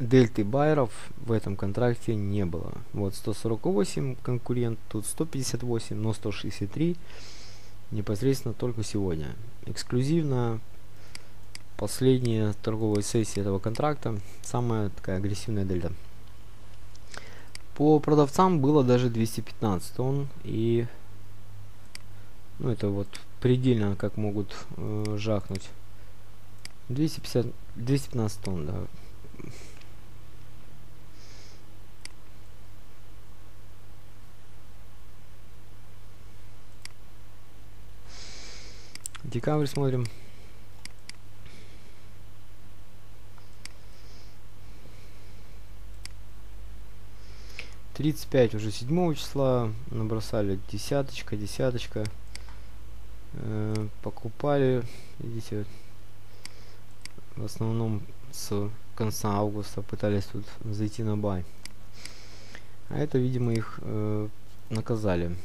дельты байеров в этом контракте не было. Вот 148 конкурент, тут 158, но 163 непосредственно только сегодня. Эксклюзивно последняя торговая сессия этого контракта, самая такая агрессивная дельта. По продавцам было даже 215 тонн и ну это вот предельно как могут э, жахнуть 250 215 тонн да Декабрь смотрим. Тридцать пять уже седьмого числа набросали десяточка, десяточка. Э, покупали, видите, в основном с конца августа пытались тут зайти на бай. А это, видимо, их э, наказали.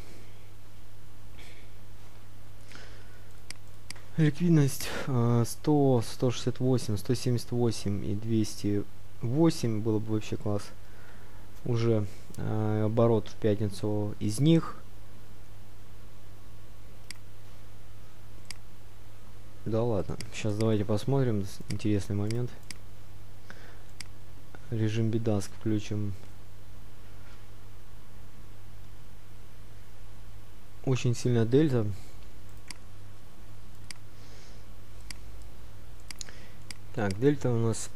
Ликвидность э, 100, 168, 178 и 208 было бы вообще класс. Уже э, оборот в пятницу из них. Да ладно. Сейчас давайте посмотрим. Интересный момент. Режим бедаск включим. Очень сильно дельта. Так, дельта у нас...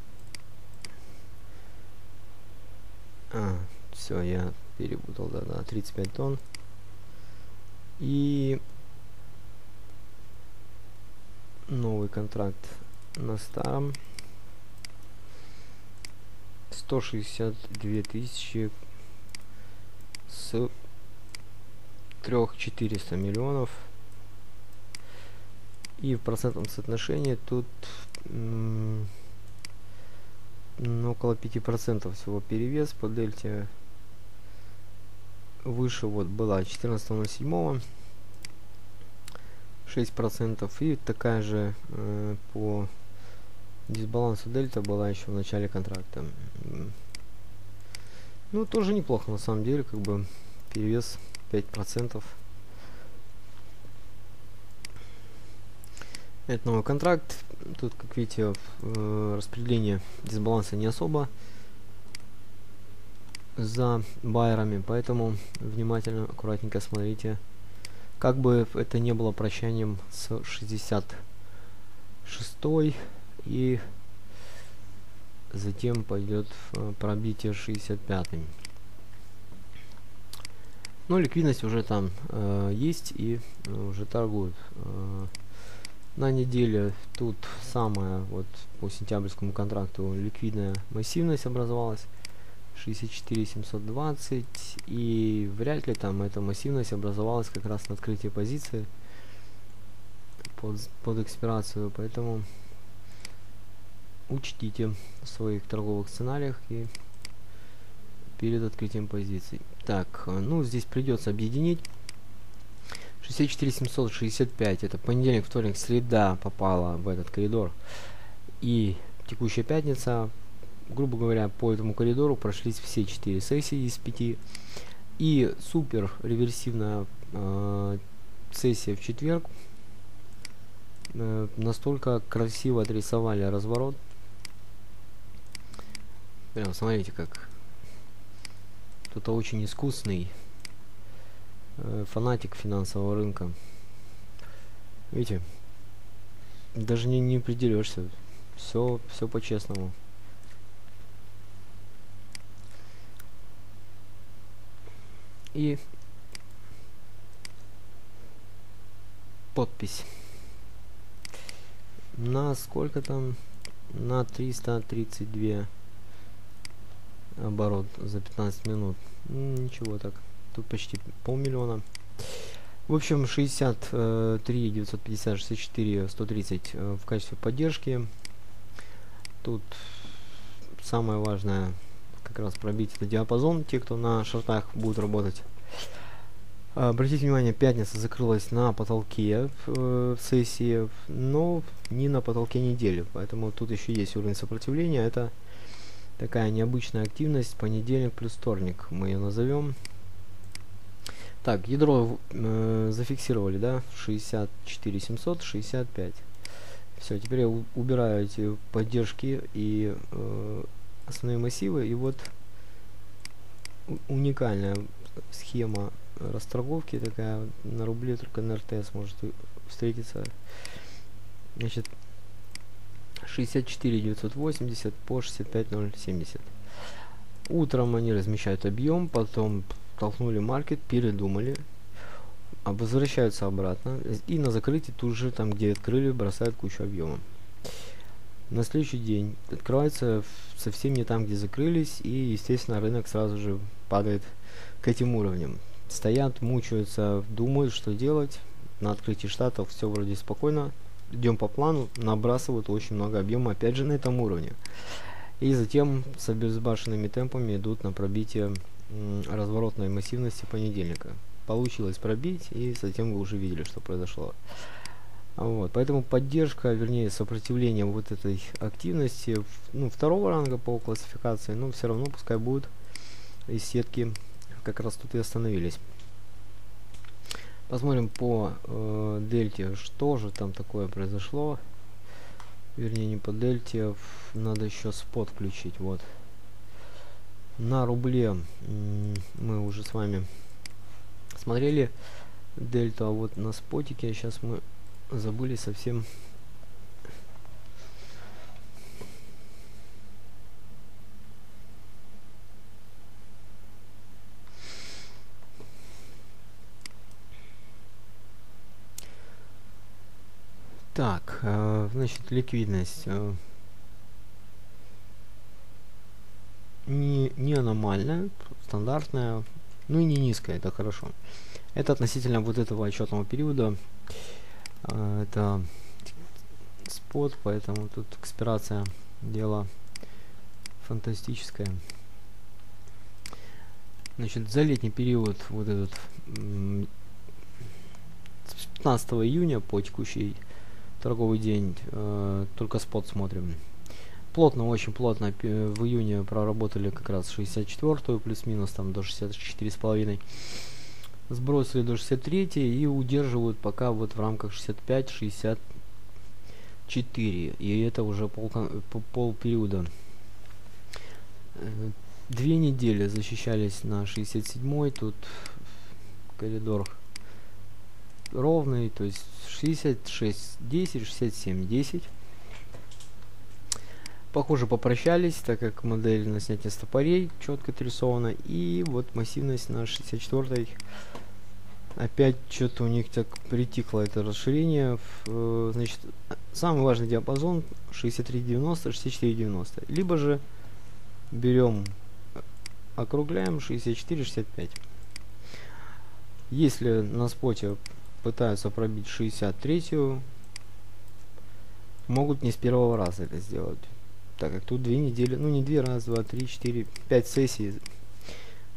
А, все, я перепутал, да-да, 35 тонн. И новый контракт на старом. 162 тысячи с 3400 миллионов. И в процентном соотношении тут ну, около 5% всего перевес по дельте. Выше вот была 14.07 6% и такая же э, по дисбалансу дельта была еще в начале контракта. Ну, тоже неплохо на самом деле, как бы перевес 5%. Это новый контракт. Тут, как видите, э, распределение дисбаланса не особо за байерами, поэтому внимательно, аккуратненько смотрите. Как бы это не было прощанием с 66 и затем пойдет э, пробитие 65 -м. Но ликвидность уже там э, есть и э, уже торгуют. Э, на неделе тут самая вот по сентябрьскому контракту ликвидная массивность образовалась 64 720 и вряд ли там эта массивность образовалась как раз на открытии позиции под, под экспирацию. Поэтому учтите в своих торговых сценариях и перед открытием позиций. Так ну здесь придется объединить. 64 765 это понедельник, вторник, среда попала в этот коридор. И текущая пятница, грубо говоря, по этому коридору прошлись все 4 сессии из 5. И супер реверсивная э, сессия в четверг. Э, настолько красиво отрисовали разворот. Прям смотрите, как кто-то очень искусный э, фанатик финансового рынка. Видите, даже не, не придерешься. Все, все по-честному. И подпись. На сколько там? На 332 оборот за 15 минут. Ничего так. Тут почти полмиллиона. В общем, 63, 950, 64, 130 в качестве поддержки. Тут самое важное как раз пробить этот диапазон, те, кто на шортах будут работать. Обратите внимание, пятница закрылась на потолке э, в сессии, но не на потолке недели, поэтому тут еще есть уровень сопротивления. Это такая необычная активность, понедельник плюс вторник мы ее назовем. Так, ядро э, зафиксировали, да, 64 700, 65. Все, теперь я убираю эти поддержки и э, основные массивы, и вот уникальная схема расторговки такая на рубле только на РТС может встретиться. Значит, 64 980 по 65 070. Утром они размещают объем, потом толкнули маркет, передумали, а возвращаются обратно и на закрытии тут же, там где открыли, бросают кучу объема. На следующий день открывается совсем не там, где закрылись, и, естественно, рынок сразу же падает к этим уровням. Стоят, мучаются, думают, что делать. На открытии штатов все вроде спокойно. Идем по плану, набрасывают очень много объема, опять же, на этом уровне. И затем с обезбашенными темпами идут на пробитие разворотной массивности понедельника. Получилось пробить, и затем вы уже видели, что произошло. Вот, поэтому поддержка, вернее сопротивление вот этой активности, ну, второго ранга по классификации, но все равно пускай будет из сетки как раз тут и остановились. Посмотрим по э, дельте, что же там такое произошло. Вернее, не по дельте, надо еще спот включить, вот. На рубле мы уже с вами смотрели дельту, а вот на спотике сейчас мы забыли совсем Так, э, значит, ликвидность. Э, не, не аномальная, стандартная, ну и не низкая, это хорошо. Это относительно вот этого отчетного периода. Э, это спот, поэтому тут экспирация дело фантастическое. Значит, за летний период вот этот с 15 июня по текущий торговый день, э, только спот смотрим. Плотно, очень плотно в июне проработали как раз 64 плюс-минус там до 64,5. Сбросили до 63 и удерживают пока вот в рамках 65-64. И это уже пол, пол периода. Э, две недели защищались на 67 тут коридор ровный, то есть 66, 10, 67, 10. Похоже, попрощались, так как модель на снятие стопорей четко отрисована. И вот массивность на 64 опять что-то у них так притикло это расширение. Э, значит, самый важный диапазон 63.90, 64.90. Либо же берем, округляем 64-65. Если на споте пытаются пробить 63-ю, могут не с первого раза это сделать. Так как тут две недели, ну не две, раз, два, три, четыре, пять сессий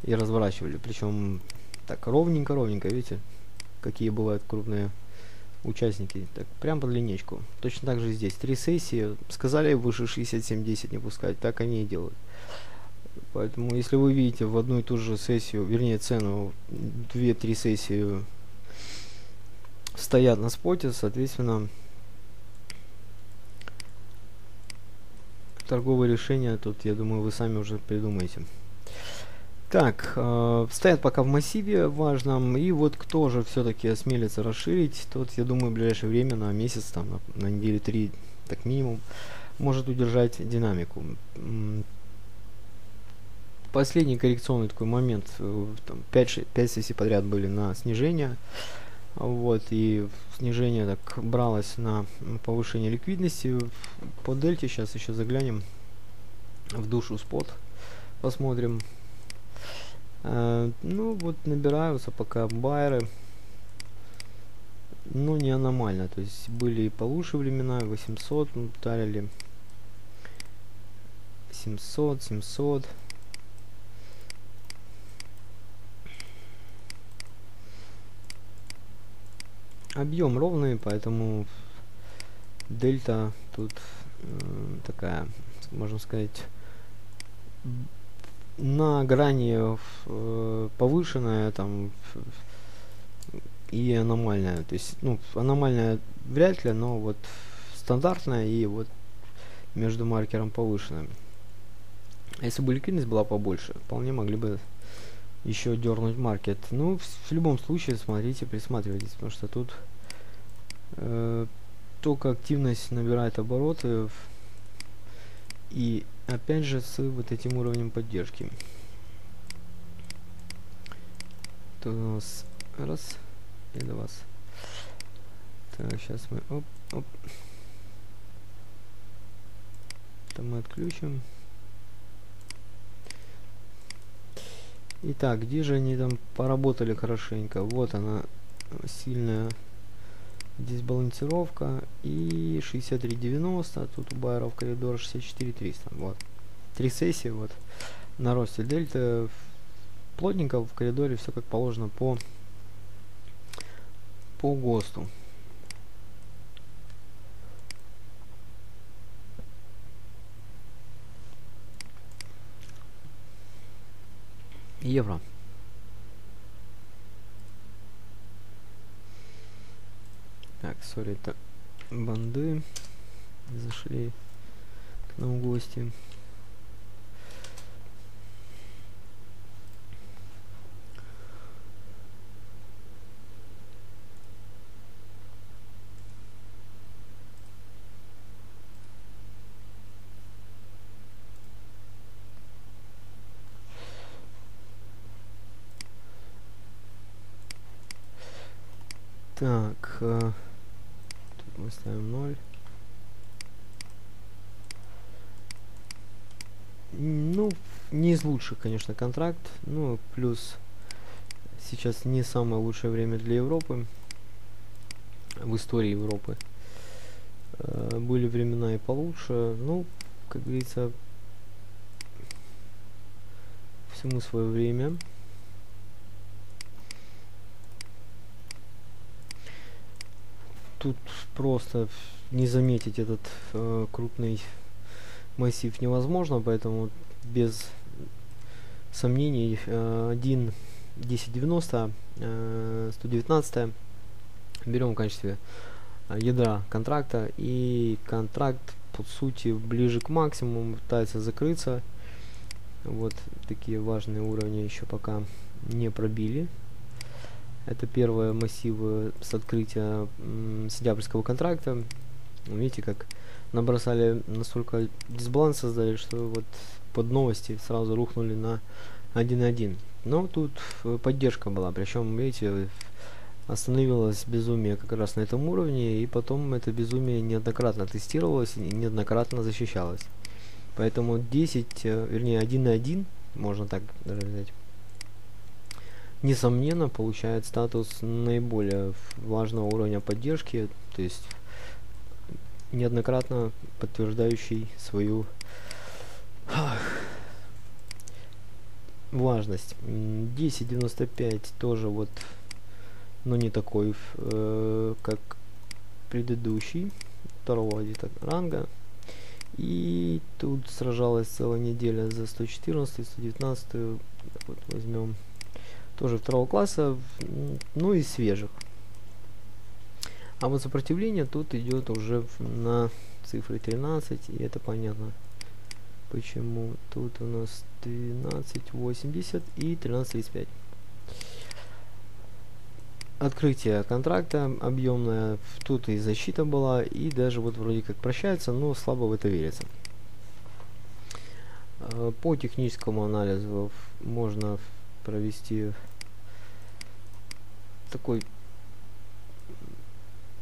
и разворачивали. Причем так ровненько-ровненько, видите, какие бывают крупные участники. Так, прям по линейку. Точно так же здесь. Три сессии. Сказали выше 67-10 не пускать. Так они и делают. Поэтому, если вы видите в одну и ту же сессию, вернее цену, две-три сессии стоят на споте, соответственно, торговые решения тут, я думаю, вы сами уже придумаете. Так, э, стоят пока в массиве важном, и вот кто же все-таки осмелится расширить, тот, я думаю, в ближайшее время, на месяц, там, на, на недели три, так минимум, может удержать динамику. Последний коррекционный такой момент, э, там, 5, 5 сессий подряд были на снижение, вот, и снижение так бралось на повышение ликвидности. По дельте сейчас еще заглянем в душу спот. Посмотрим. Э, ну, вот набираются пока байеры. Но не аномально. То есть были и получше времена, 800 ударили. 700, 700. Объем ровный, поэтому дельта тут э, такая, можно сказать, на грани э, повышенная там и аномальная. То есть, ну, аномальная вряд ли, но вот стандартная и вот между маркером повышенным. А если бы ликвидность была побольше, вполне могли бы еще дернуть маркет. Ну, в, в любом случае, смотрите, присматривайтесь, потому что тут э, только активность набирает обороты и опять же с вот этим уровнем поддержки. Тут у нас раз и два. Так, сейчас мы оп, оп. Это мы отключим. Итак, где же они там поработали хорошенько? Вот она, сильная дисбалансировка. И 63.90, тут у байеров коридор 64.300. Вот. Три сессии, вот. На росте дельта. Плотненько в коридоре все как положено по, по ГОСТу. Евро. Так, сори, это банды зашли к нам в гости. Так, э, тут мы ставим 0. Ну, лучших, конечно, контракт. Ну, плюс сейчас не самое лучшее время для Европы. В истории Европы. Э, были времена и получше. Ну, как говорится, всему свое время. тут просто не заметить этот э, крупный массив невозможно, поэтому без сомнений э, 1 1090 э, 119 берем в качестве э, ядра контракта и контракт по сути ближе к максимуму пытается закрыться. Вот такие важные уровни еще пока не пробили. Это первые массивы с открытия сентябрьского контракта. Видите, как набросали, настолько дисбаланс создали, что вот под новости сразу рухнули на 1.1. Но тут э, поддержка была, причем, видите, остановилось безумие как раз на этом уровне, и потом это безумие неоднократно тестировалось и неоднократно защищалось. Поэтому 10, э, вернее 1.1, можно так даже взять, несомненно получает статус наиболее важного уровня поддержки, то есть неоднократно подтверждающий свою важность. 10.95 тоже вот, но не такой, э, как предыдущий, второго где-то ранга. И тут сражалась целая неделя за 114, 119, вот возьмем тоже второго класса, ну и свежих. А вот сопротивление тут идет уже на цифры 13, и это понятно. Почему тут у нас 12.80 и 13.35. Открытие контракта объемное, тут и защита была, и даже вот вроде как прощается, но слабо в это верится. Э, по техническому анализу можно провести такой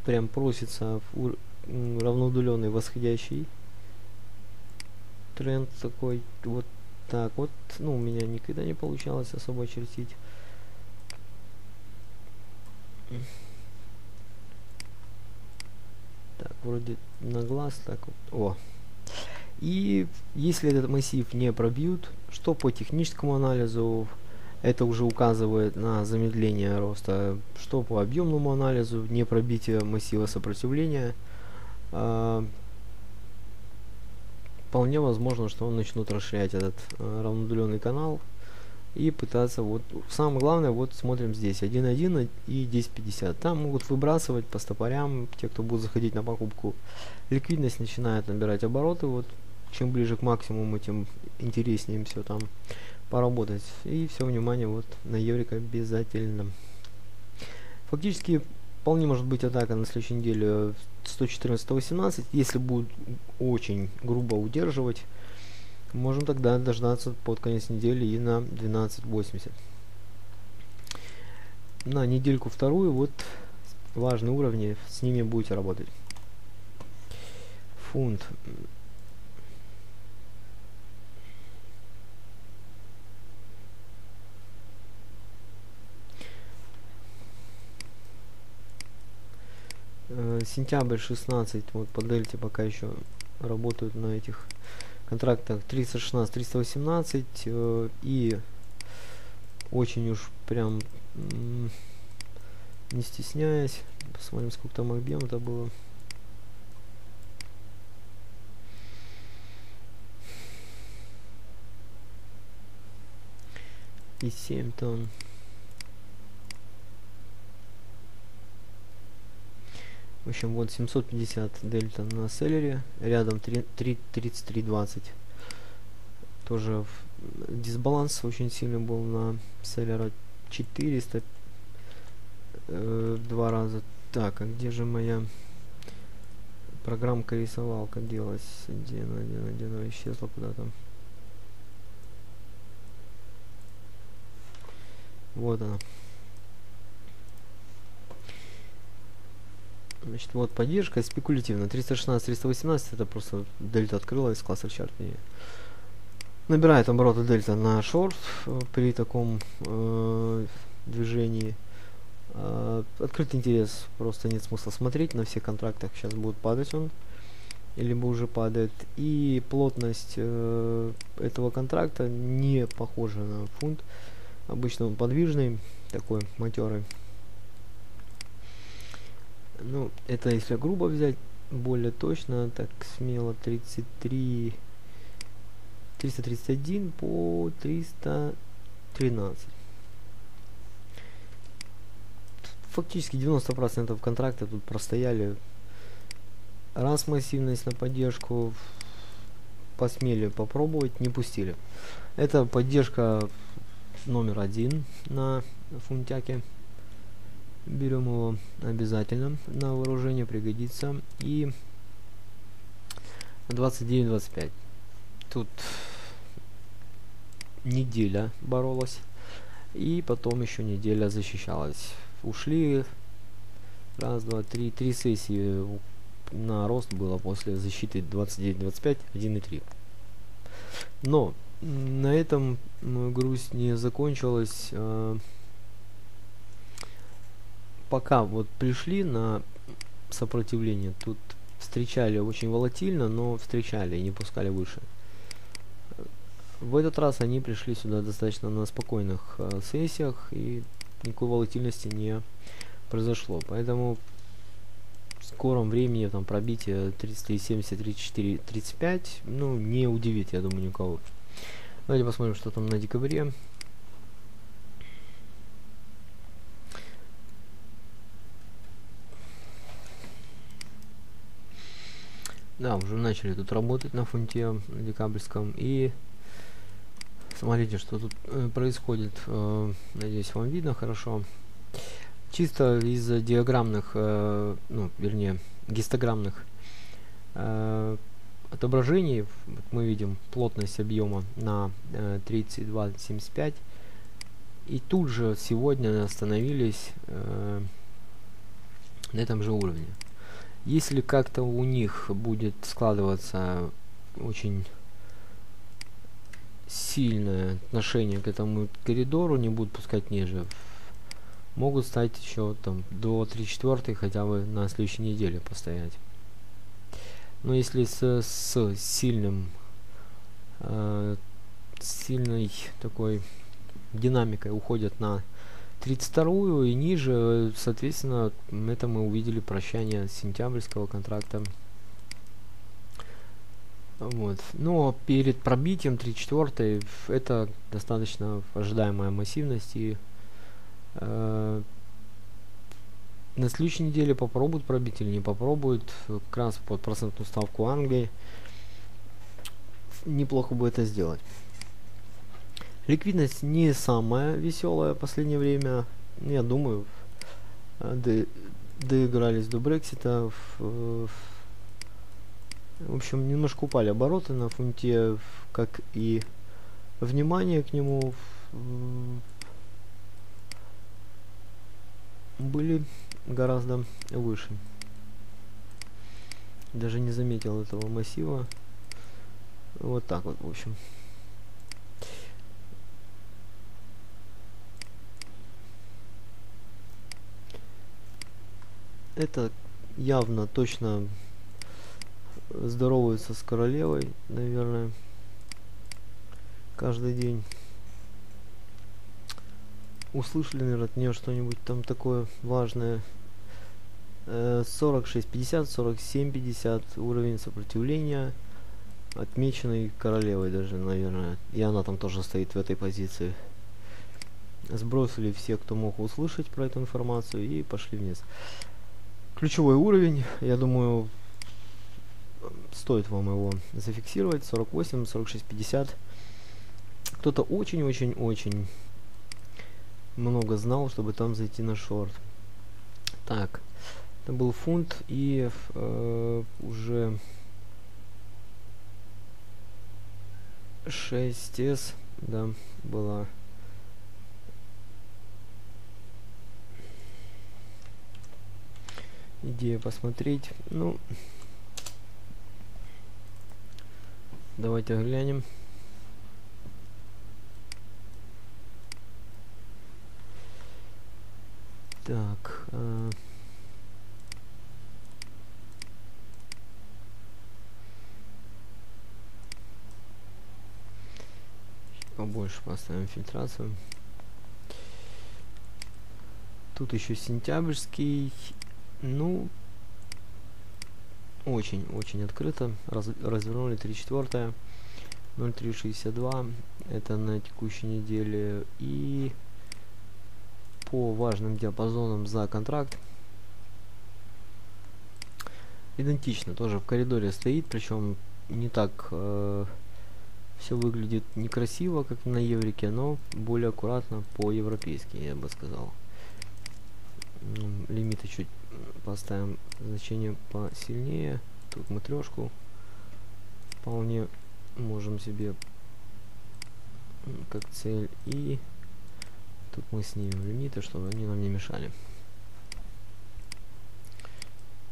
прям просится равноудаленный восходящий тренд такой вот так вот. Ну у меня никогда не получалось особо чертить так вроде на глаз так вот. О! И если этот массив не пробьют что по техническому анализу Это уже указывает на замедление роста, что по объемному анализу, не пробитие массива сопротивления. Вполне возможно, что он начнут расширять этот а, равнодуленный канал и пытаться вот самое главное вот смотрим здесь 1.1 и 10.50 там могут выбрасывать по стопорям те кто будет заходить на покупку. Ликвидность начинает набирать обороты вот чем ближе к максимуму тем интереснее им все там поработать. И все внимание вот на еврика обязательно. Фактически вполне может быть атака на следующей неделе 114-18 если будет очень грубо удерживать Можем тогда дождаться под конец недели и на 12.80. На недельку вторую вот важные уровни, с ними будете работать. Фунт. Э, сентябрь 16 вот по дельте пока еще работают на этих контрактах 316, 318 э, и очень уж прям не стесняясь, посмотрим сколько там объем это было. И 7 тонн. В общем, вот 750 дельта на селлере, рядом 3, 3, 3320. Тоже дисбаланс очень сильный был на селлера 400 э, два раза. Так, а где же моя программка рисовалка делась? Где она, где она, где она исчезла куда-то? Вот она. Значит, вот поддержка спекулятивно. 316, 318 это просто дельта открылась с класса чарт. И набирает обороты дельта на шорт э, при таком э, движении. Э, открытый интерес просто нет смысла смотреть. На всех контрактах сейчас будет падать он. Либо уже падает. И плотность э, этого контракта не похожа на фунт. Обычно он подвижный, такой матерый. Ну, это если грубо взять, более точно, так смело 33, 331 по 313. Фактически 90% контракта тут простояли. Раз массивность на поддержку посмели попробовать, не пустили. Это поддержка номер один на фунтяке берем его обязательно на вооружение пригодится. И 29-25 тут неделя боролась и потом еще неделя защищалась. Ушли раз два три три сессии на рост было после защиты 29-25 1,3 но на этом грусть не закончилась а, пока вот пришли на сопротивление, тут встречали очень волатильно, но встречали и не пускали выше. В этот раз они пришли сюда достаточно на спокойных э, сессиях и никакой волатильности не произошло. Поэтому в скором времени там пробитие 33,70, 34, 35, ну не удивит, я думаю, никого. Давайте посмотрим, что там на декабре. Да, уже начали тут работать на фунте декабрьском. И смотрите, что тут э, происходит. Э, надеюсь, вам видно хорошо. Чисто из диаграммных, э, ну, вернее, гистограммных отображений мы видим плотность объема на э, 32,75. И тут же сегодня остановились на этом же уровне. Если как-то у них будет складываться очень сильное отношение к этому коридору, не будут пускать ниже, могут стать еще там до 3-4 хотя бы на следующей неделе постоять. Но если с, с сильным, э, сильной такой динамикой уходят на 32 и ниже, соответственно, это мы увидели прощание сентябрьского контракта. Вот. Но перед пробитием 34 это достаточно ожидаемая массивность и э, на следующей неделе попробуют пробить или не попробуют как раз под процентную ставку Англии неплохо бы это сделать Ликвидность не самая веселая в последнее время. Я думаю, до, доигрались до Брексита. В, в общем, немножко упали обороты на фунте, как и внимание к нему были гораздо выше. Даже не заметил этого массива. Вот так вот, в общем. Это явно точно здоровается с королевой, наверное, каждый день. Услышали, наверное, от нее что-нибудь там такое важное. 46, 50, 47, 50 уровень сопротивления отмеченный королевой даже, наверное. И она там тоже стоит в этой позиции. Сбросили все, кто мог услышать про эту информацию и пошли вниз ключевой уровень, я думаю, стоит вам его зафиксировать, 48, 46, 50. Кто-то очень-очень-очень много знал, чтобы там зайти на шорт. Так, это был фунт и э, уже 6s, да, была идея посмотреть. Ну, давайте глянем. Так. Э побольше поставим фильтрацию. Тут еще сентябрьский ну, очень-очень открыто. Раз, развернули 3 четвертая. 0.362. Это на текущей неделе. И по важным диапазонам за контракт. Идентично. Тоже в коридоре стоит. Причем не так э, все выглядит некрасиво, как на еврике, но более аккуратно по-европейски, я бы сказал. Лимиты чуть поставим значение посильнее. Тут мы трешку вполне можем себе как цель. И тут мы снимем лимиты, чтобы они нам не мешали.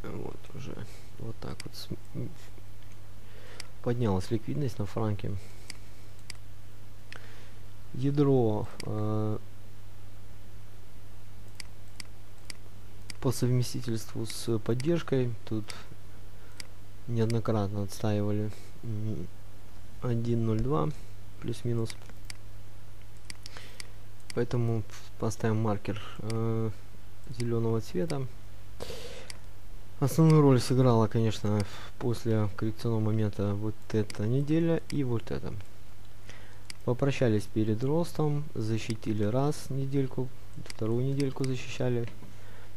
Вот уже вот так вот поднялась ликвидность на франке. Ядро э, по совместительству с поддержкой. Тут неоднократно отстаивали 1.02 плюс-минус. Поэтому поставим маркер э, зеленого цвета. Основную роль сыграла, конечно, после коррекционного момента вот эта неделя и вот эта. Попрощались перед ростом, защитили раз недельку, вторую недельку защищали,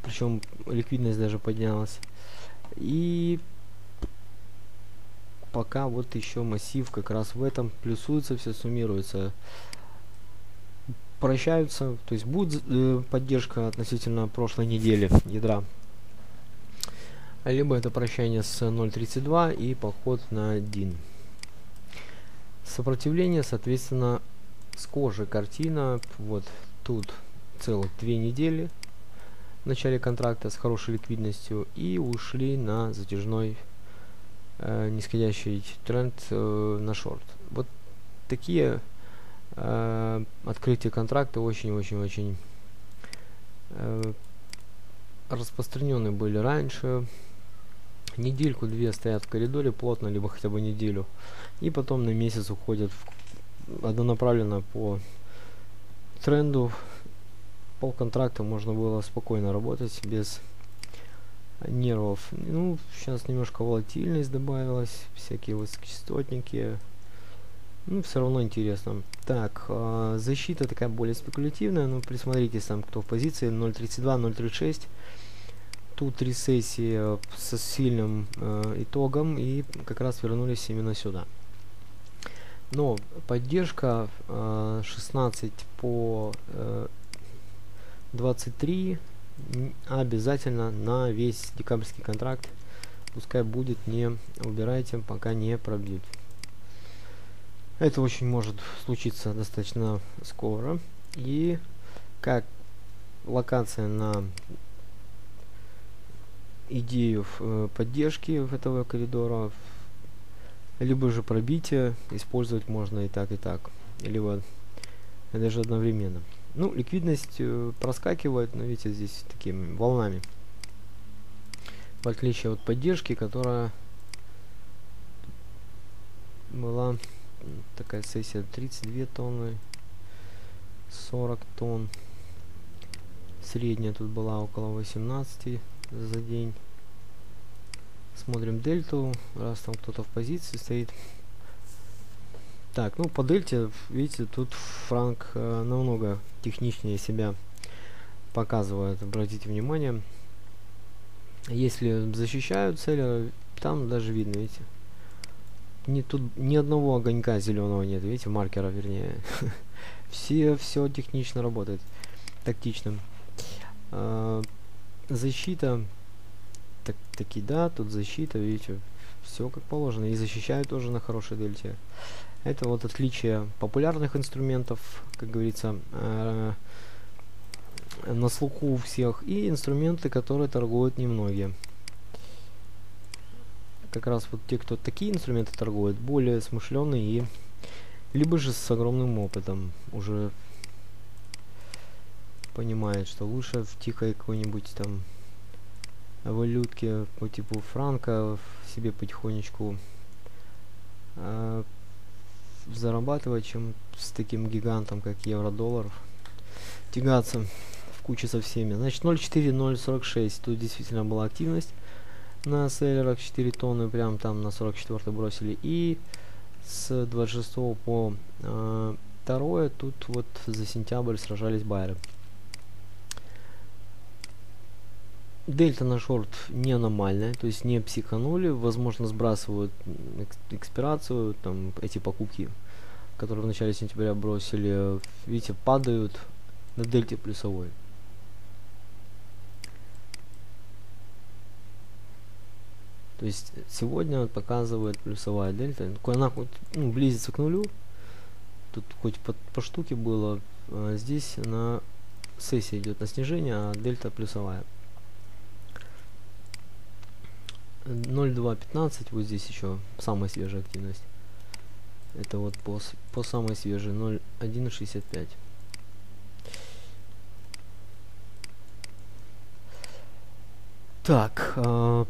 причем ликвидность даже поднялась. И пока вот еще массив как раз в этом плюсуется, все суммируется. Прощаются, то есть будет э, поддержка относительно прошлой недели ядра. Либо это прощание с 0.32 и поход на 1. Сопротивление, соответственно, схожая картина. Вот тут целых две недели в начале контракта с хорошей ликвидностью и ушли на затяжной э, нисходящий тренд э, на шорт. Вот такие э, открытия контракта очень-очень-очень э, распространенные были раньше. Недельку-две стоят в коридоре плотно, либо хотя бы неделю. И потом на месяц уходят в, однонаправленно по тренду пол контракта можно было спокойно работать без нервов. Ну, сейчас немножко волатильность добавилась, всякие высокочастотники. Ну, все равно интересно. Так, э, защита такая более спекулятивная, ну, присмотритесь там, кто в позиции 0.32, 0.36. Тут три сессии э, со сильным э, итогом и как раз вернулись именно сюда. Но поддержка э, 16 по э, 23 обязательно на весь декабрьский контракт. Пускай будет, не убирайте, пока не пробьют. Это очень может случиться достаточно скоро. И как локация на идею э, поддержки этого коридора, либо же пробитие использовать можно и так, и так. Либо даже одновременно. Ну, ликвидность э, проскакивает, но видите, здесь такими волнами. В отличие от поддержки, которая была такая сессия 32 тонны, 40 тонн. Средняя тут была около 18 за день. Смотрим дельту, раз там кто-то в позиции стоит. Так, ну по дельте, видите, тут франк э, намного техничнее себя показывает, обратите внимание. Если защищают цели, там даже видно, видите. Не, тут ни одного огонька зеленого нет, видите, маркера, вернее. все, все технично работает, тактично. Э, защита, так, таки да, тут защита, видите, все как положено. И защищают тоже на хорошей дельте. Это вот отличие популярных инструментов, как говорится, э, на слуху у всех, и инструменты, которые торгуют немногие. Как раз вот те, кто такие инструменты торгуют, более смышленные и либо же с огромным опытом уже понимает, что лучше в тихой какой-нибудь там валютке по типу франка себе потихонечку э, зарабатывать, чем с таким гигантом, как евро-доллар, тягаться в куче со всеми. Значит, 0.4046, тут действительно была активность на селлерах 4 тонны, прям там на 44 бросили. И с 26 по э, 2 тут вот за сентябрь сражались байеры. Дельта на шорт не аномальная, то есть не психанули, возможно сбрасывают экспирацию, там эти покупки, которые в начале сентября бросили, видите, падают на дельте плюсовой. То есть сегодня показывает плюсовая дельта, она хоть ну, близится к нулю, тут хоть по, по штуке было, а здесь на сессия идет на снижение, а дельта плюсовая. 0.2.15, вот здесь еще самая свежая активность. Это вот по, по самой свежей 0.1.65. Так. Э,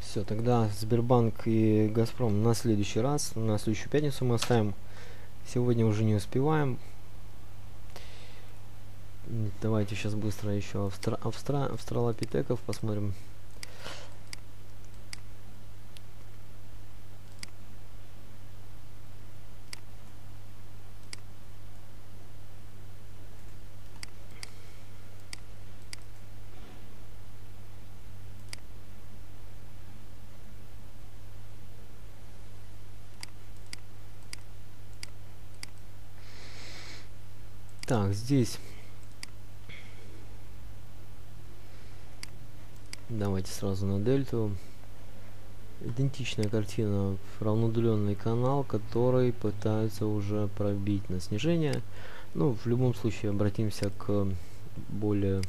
Все, тогда Сбербанк и Газпром на следующий раз, на следующую пятницу мы оставим. Сегодня уже не успеваем. Давайте сейчас быстро еще австра австра австралопитеков посмотрим. Так, здесь Давайте сразу на дельту. Идентичная картина, равнодуленный канал, который пытается уже пробить на снижение. Ну, в любом случае, обратимся к более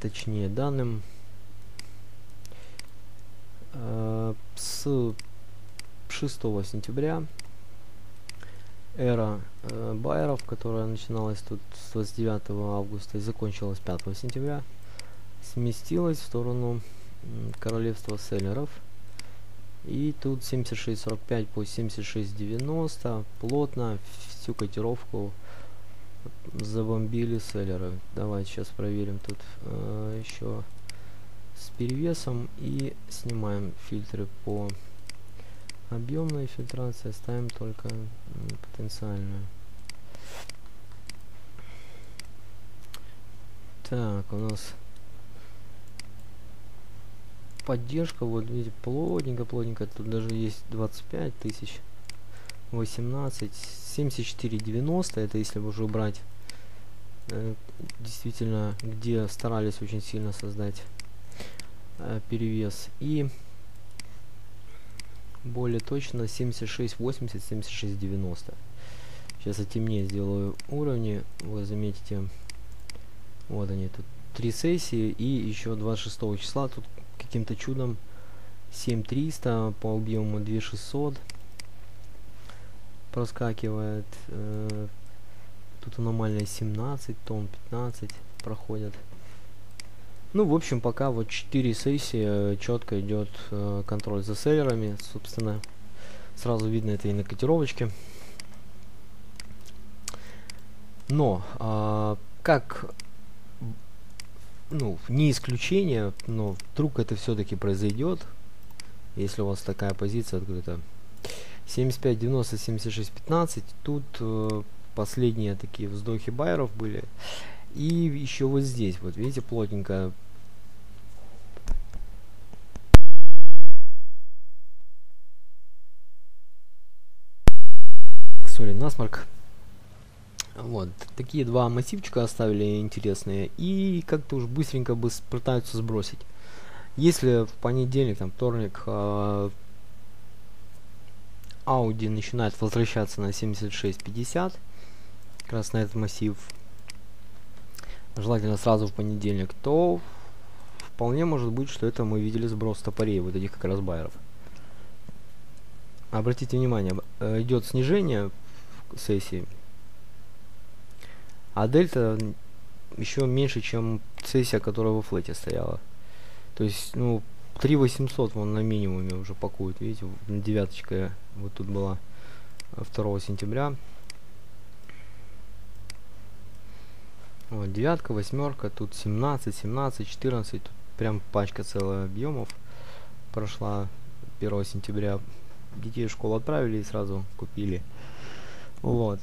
точнее данным. Э, с 6 сентября эра э, байеров, которая начиналась тут с 29 августа и закончилась 5 сентября, сместилась в сторону королевства селлеров И тут 76.45 по 76.90. Плотно всю котировку забомбили селлеры. Давайте сейчас проверим тут э, еще с перевесом и снимаем фильтры по объемной фильтрации, ставим только потенциальную. Так, у нас поддержка, вот видите, плотненько, плотненько, тут даже есть 25 тысяч, 18, 74, 90, это если уже убрать, э, действительно, где старались очень сильно создать э, перевес, и более точно 76, 80, 76, 90. Сейчас я темнее сделаю уровни, вы заметите, вот они тут, три сессии, и еще 26 числа. Тут каким-то чудом. 7300 по объему 2600 проскакивает э, тут аномальная 17 тонн 15 проходят ну в общем пока вот 4 сессии э, четко идет э, контроль за селлерами собственно. Сразу видно это и на котировочке. Но э, как ну, не исключение, но вдруг это все-таки произойдет, если у вас такая позиция открыта. 75, 90, 76, 15. Тут э, последние такие вздохи байеров были. И еще вот здесь, вот видите, плотненько. Сори, насморк. Вот, такие два массивчика оставили интересные. И как-то уж быстренько бы пытаются сбросить. Если в понедельник, там, вторник, э, Audi начинает возвращаться на 76.50, как раз на этот массив, желательно сразу в понедельник, то вполне может быть, что это мы видели сброс топорей, вот этих как раз байеров. Обратите внимание, э, идет снижение сессии, а дельта еще меньше, чем сессия, которая во флете стояла. То есть, ну, 3800 вон на минимуме уже пакует, видите, девяточка вот тут была 2 сентября. Вот, девятка, восьмерка, тут 17, 17, 14, тут прям пачка целая объемов прошла 1 сентября. Детей в школу отправили и сразу купили. Вот.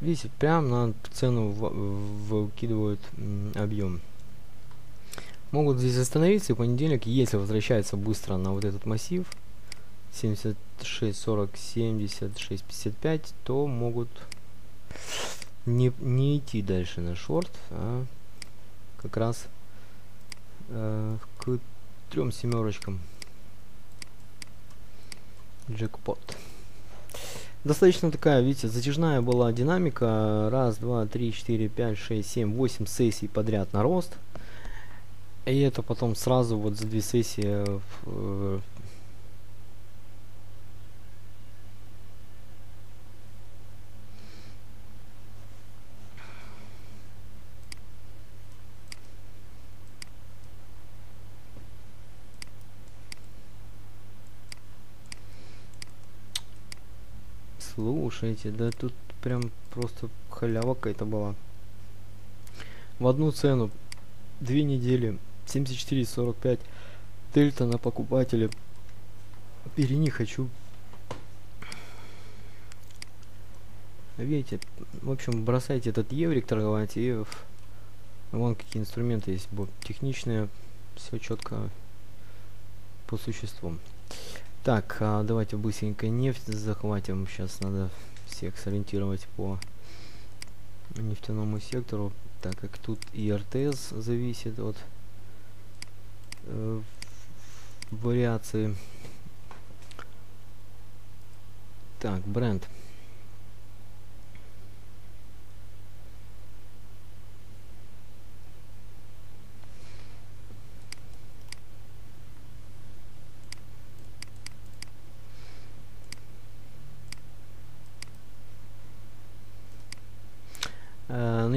Видите, прям на цену выкидывают объем. Могут здесь остановиться и понедельник, если возвращается быстро на вот этот массив 76, 40, 76, 55, то могут не, не идти дальше на шорт, а как раз э, к трем семерочкам джекпот. Достаточно такая, видите, затяжная была динамика. Раз, два, три, четыре, пять, шесть, семь, восемь сессий подряд на рост. И это потом сразу вот за две сессии Слушайте, да тут прям просто халява какая-то была. В одну цену две недели 74,45 дельта на покупателя. Перени хочу. Видите, в общем, бросайте этот еврик торговать и вон какие инструменты есть, техничные, все четко по существу. Так, а давайте быстренько нефть захватим. Сейчас надо всех сориентировать по нефтяному сектору, так как тут и РТС зависит от э, вариации. Так, бренд.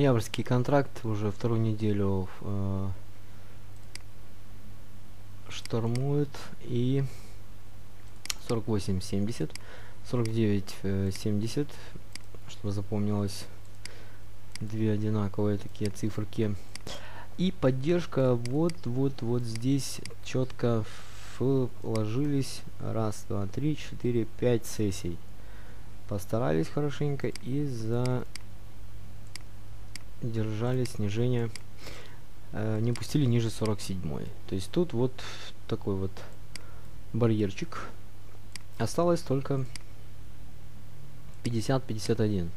Ноябрьский контракт уже вторую неделю э, штормует и 48,70, 49,70, чтобы запомнилось две одинаковые такие циферки. И поддержка вот, вот, вот здесь четко вложились. Раз, два, три, четыре, пять сессий. Постарались хорошенько и задержали снижение. Э, не пустили ниже 47. То есть тут вот такой вот барьерчик. Осталось только 50-51.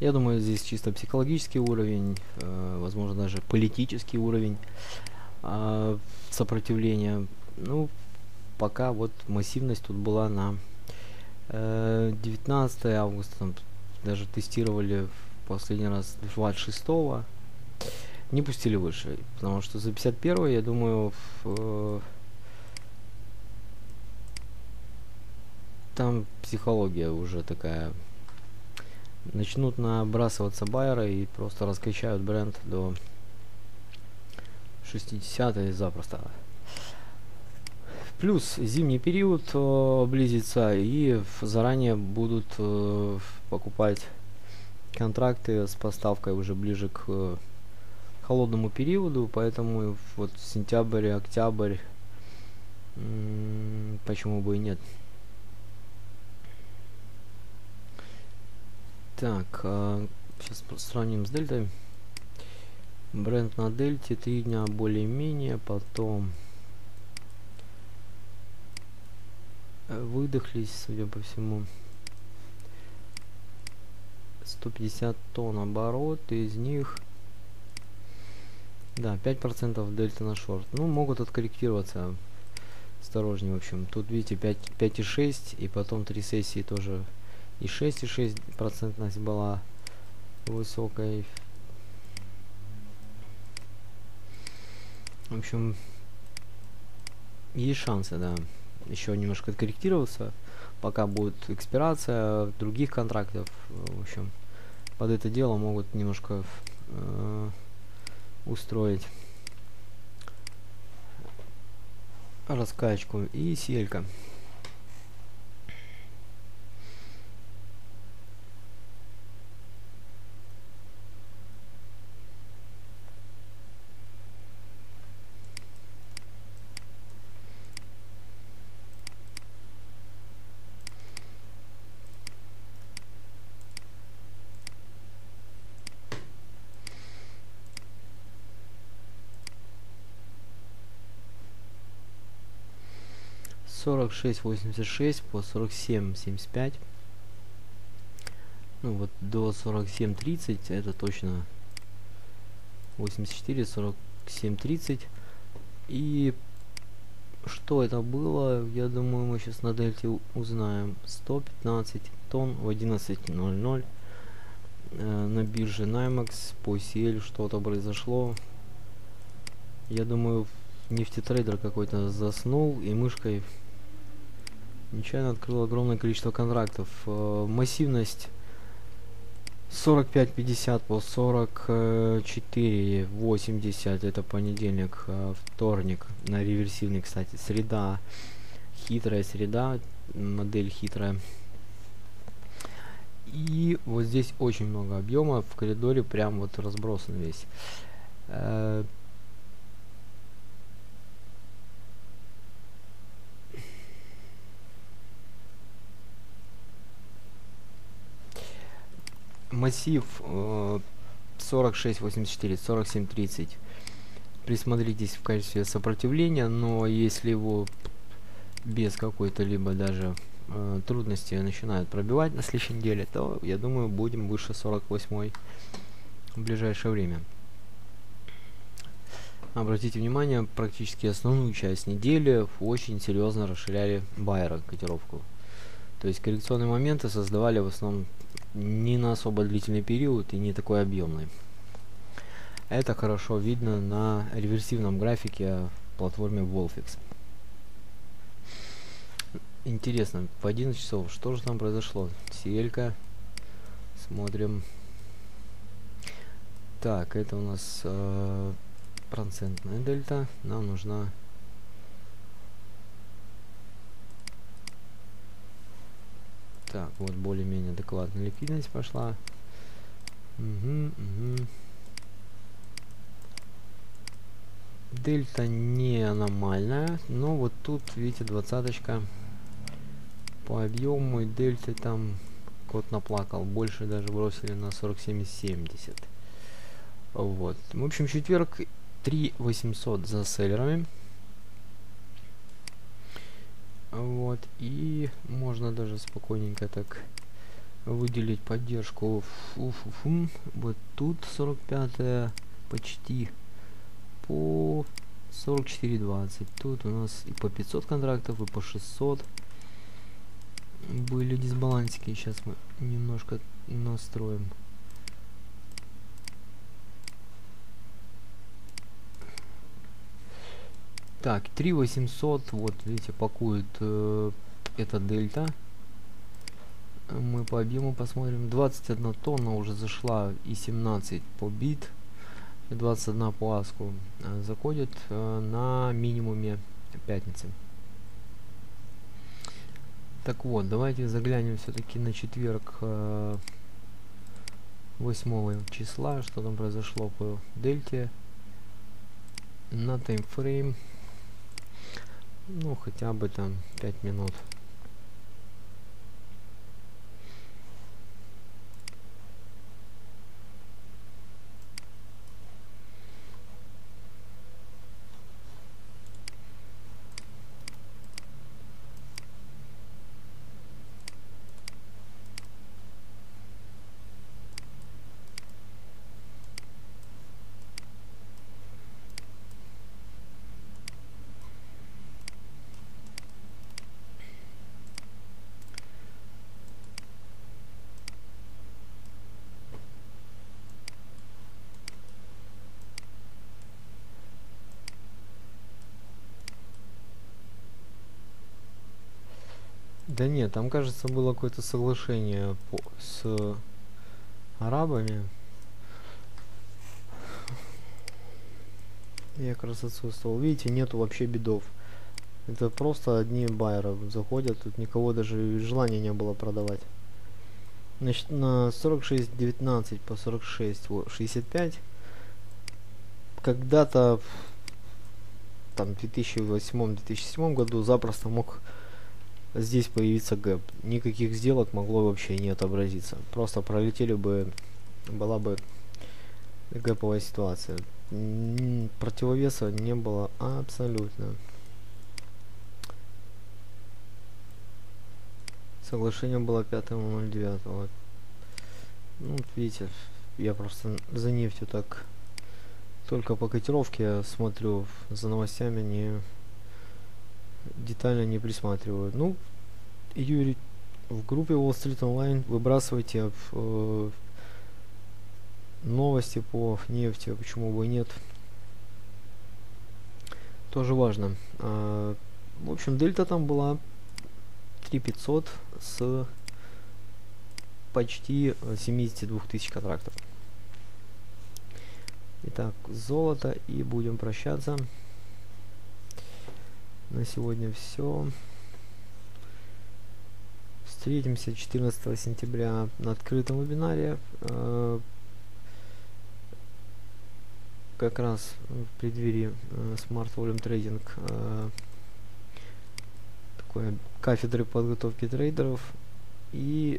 Я думаю, здесь чисто психологический уровень, э, возможно, даже политический уровень э, сопротивления. Ну, пока вот массивность тут была на э, 19 августа, там, даже тестировали последний раз 26 -го. не пустили выше, потому что за 51 я думаю, в, э, там психология уже такая начнут набрасываться байеры и просто раскачают бренд до 60 и запросто. Плюс зимний период э, близится и заранее будут э, покупать контракты с поставкой уже ближе к э, холодному периоду, поэтому вот сентябрь, октябрь, почему бы и нет. Так, э, сейчас сравним с дельтой. Бренд на дельте три дня более-менее, потом выдохлись, судя по всему. 150 тонн оборот, из них да, 5% дельта на шорт. Ну, могут откорректироваться. Осторожнее, в общем. Тут, видите, 5,6 и потом 3 сессии тоже и 6,6 процентность была высокой. В общем, есть шансы, да, еще немножко откорректироваться, пока будет экспирация других контрактов. В общем, под это дело могут немножко э, устроить раскачку и селька. 46.86 по 47.75. Ну вот до 47.30 это точно 84, 47.30. И что это было, я думаю, мы сейчас на дельте узнаем. 115 тонн в 11.00 э, на бирже NYMEX по CL что-то произошло. Я думаю, нефтетрейдер какой-то заснул и мышкой Нечаянно открыл огромное количество контрактов. Э, массивность 45-50 по 44-80. Это понедельник, э, вторник. На реверсивный, кстати. Среда. Хитрая среда. Модель хитрая. И вот здесь очень много объема. В коридоре прям вот разбросан весь. Э, массив э, 4684, 4730. Присмотритесь в качестве сопротивления, но если его без какой-то либо даже э, трудности начинают пробивать на следующей неделе, то я думаю будем выше 48 в ближайшее время. Обратите внимание, практически основную часть недели очень серьезно расширяли байера котировку. То есть коррекционные моменты создавали в основном не на особо длительный период и не такой объемный. Это хорошо видно на реверсивном графике платформе Wolfix. Интересно, в 11 часов, что же там произошло? Селька. Смотрим. Так, это у нас э, процентная дельта. Нам нужна Так, вот более-менее адекватная ликвидность пошла. Угу, угу. Дельта не аномальная, но вот тут, видите, двадцаточка по объему и дельты там кот наплакал. Больше даже бросили на 47,70. Вот. В общем, четверг 3 800 за селлерами. Вот. И можно даже спокойненько так выделить поддержку. Фу -фу -фу. Вот тут 45 почти по 44.20. Тут у нас и по 500 контрактов, и по 600 были дисбалансики. Сейчас мы немножко настроим. Так, 3800, вот, видите, пакует э, эта дельта. Мы по объему посмотрим. 21 тонна уже зашла и 17 по бит. И 21 по аску. Э, заходит э, на минимуме пятницы. Так вот, давайте заглянем все-таки на четверг э, 8 числа, что там произошло по дельте. На таймфрейм ну, хотя бы там 5 минут. Да нет, там, кажется, было какое-то соглашение по, с арабами. Я как раз отсутствовал. Видите, нету вообще бедов. Это просто одни байеры заходят, тут никого даже желания не было продавать. Значит, на 46.19 по 46.65 когда-то там в 2008-2007 году запросто мог здесь появится гэп. Никаких сделок могло вообще не отобразиться. Просто пролетели бы, была бы гэповая ситуация. Противовеса не было абсолютно. Соглашение было 5.09. Вот. Ну, вот видите, я просто за нефтью так только по котировке смотрю, за новостями не детально не присматриваю. Ну, Юрий, в группе Wall Street Online выбрасывайте э, новости по нефти, почему бы нет. Тоже важно. А, в общем, дельта там была 3500 с почти 72 тысяч контрактов. Итак, золото и будем прощаться. На сегодня все. Встретимся 14 сентября на открытом вебинаре. Э, как раз в преддверии э, Smart Volume Trading э, такой кафедры подготовки трейдеров и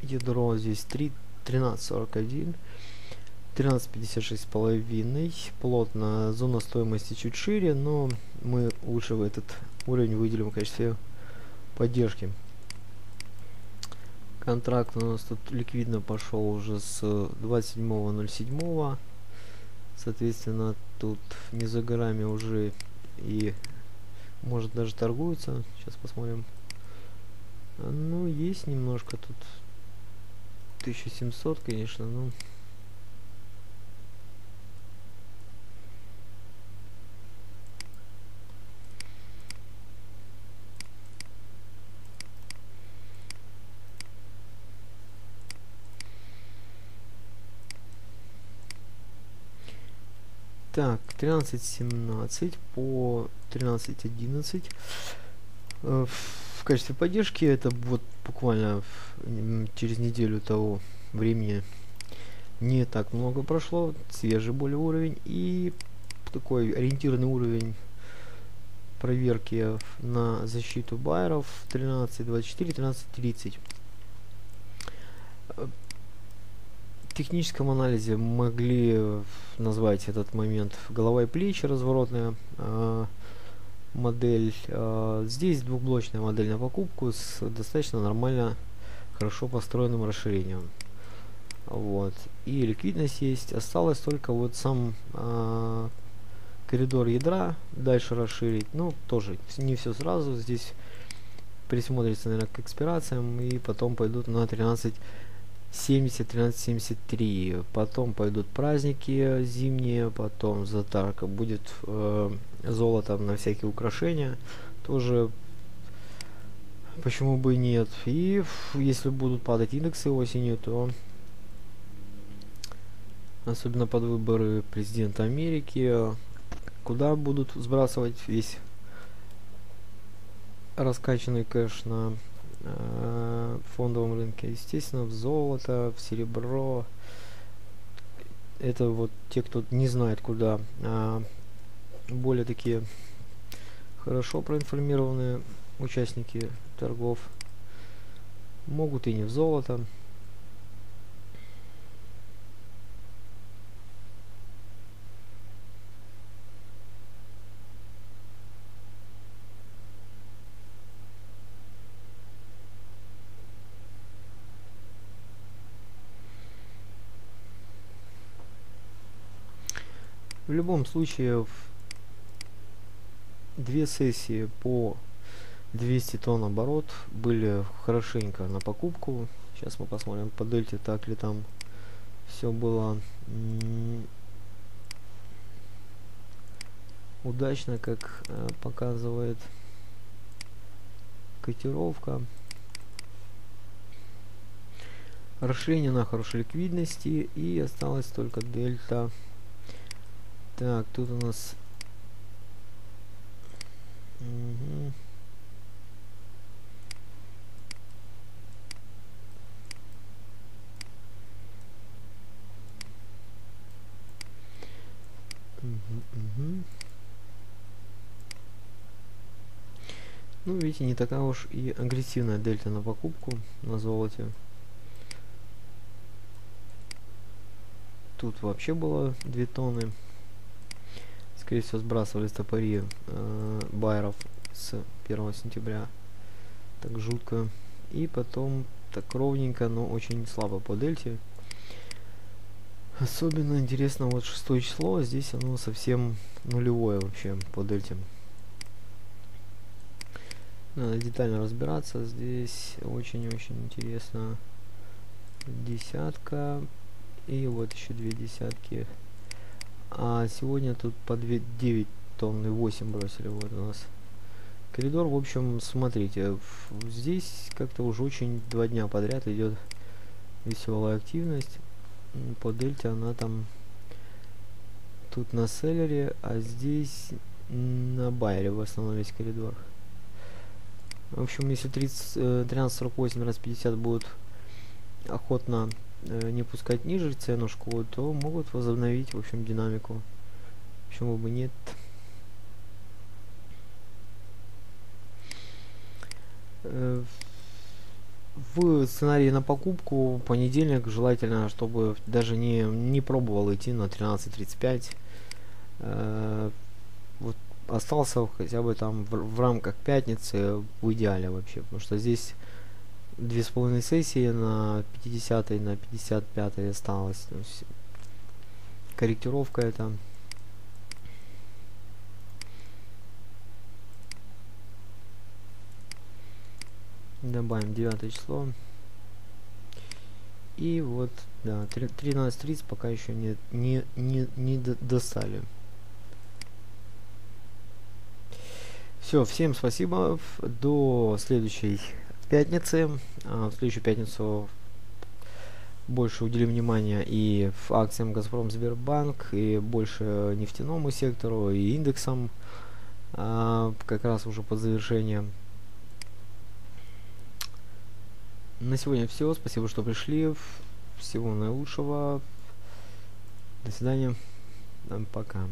ядро здесь 3 1341 13.56 с половиной. Плотно. Зона стоимости чуть шире, но мы лучше в этот уровень выделим в качестве поддержки. Контракт у нас тут ликвидно пошел уже с 27.07. Соответственно, тут не за горами уже и может даже торгуется. Сейчас посмотрим. Ну, есть немножко тут 1700, конечно, но... Так, 13.17 по 13.11. Э, в качестве поддержки это вот буквально через неделю того времени не так много прошло, свежий более уровень и такой ориентированный уровень проверки на защиту байеров 13.24, 13.30. В техническом анализе могли назвать этот момент голова и плечи, разворотная э, модель. Э, здесь двухблочная модель на покупку с достаточно нормально, хорошо построенным расширением. Вот. И ликвидность есть. Осталось только вот сам э, коридор ядра дальше расширить. Ну, тоже не все сразу. Здесь присмотрится, наверное, к экспирациям. И потом пойдут на 13 70 1373 потом пойдут праздники зимние потом затарка будет э, золото на всякие украшения. Тоже почему бы нет. И если будут падать индексы осенью то особенно под выборы президента Америки куда будут сбрасывать весь раскачанный кэш на э, фондовом рынке. Естественно, в золото, в серебро. Это вот те, кто не знает куда. А более такие хорошо проинформированные участники торгов могут и не в золото. Любом случае, в две сессии по 200 тонн оборот были хорошенько на покупку. Сейчас мы посмотрим по дельте, так ли там все было удачно, как э, показывает котировка. Расширение на хорошей ликвидности и осталось только дельта так, тут у нас... Угу. Ну, видите, не такая уж и агрессивная дельта на покупку на золоте. Тут вообще было 2 тонны скорее всего, сбрасывали стопори э, байеров с 1 сентября. Так жутко. И потом так ровненько, но очень слабо по дельте. Особенно интересно вот шестое число, а здесь оно совсем нулевое вообще по дельте. Надо детально разбираться. Здесь очень-очень интересно. Десятка. И вот еще две десятки. А сегодня тут по 2, 9 тонн и 8 бросили вот у нас. Коридор, в общем, смотрите, здесь как-то уже очень два дня подряд идет веселая активность. По дельте она там тут на селлере, а здесь на байере в основном весь коридор. В общем, если 30, 13.48 раз 50 будут охотно э, не пускать ниже ценушку, то могут возобновить, в общем, динамику. Почему бы нет? Э, в сценарии на покупку понедельник желательно, чтобы даже не, не пробовал идти на 13.35. Э, вот остался хотя бы там в, в рамках пятницы в идеале вообще, потому что здесь две с половиной сессии на 50 на 55 осталось. Есть корректировка это. Добавим 9 число. И вот, да, 13.30 пока еще не, не, не, не достали. Все, всем спасибо. До следующей пятницы. А, в следующую пятницу больше уделим внимания и акциям Газпром Сбербанк, и больше нефтяному сектору, и индексам, а, как раз уже под завершение. на сегодня все. Спасибо, что пришли. Всего наилучшего. До свидания. Пока.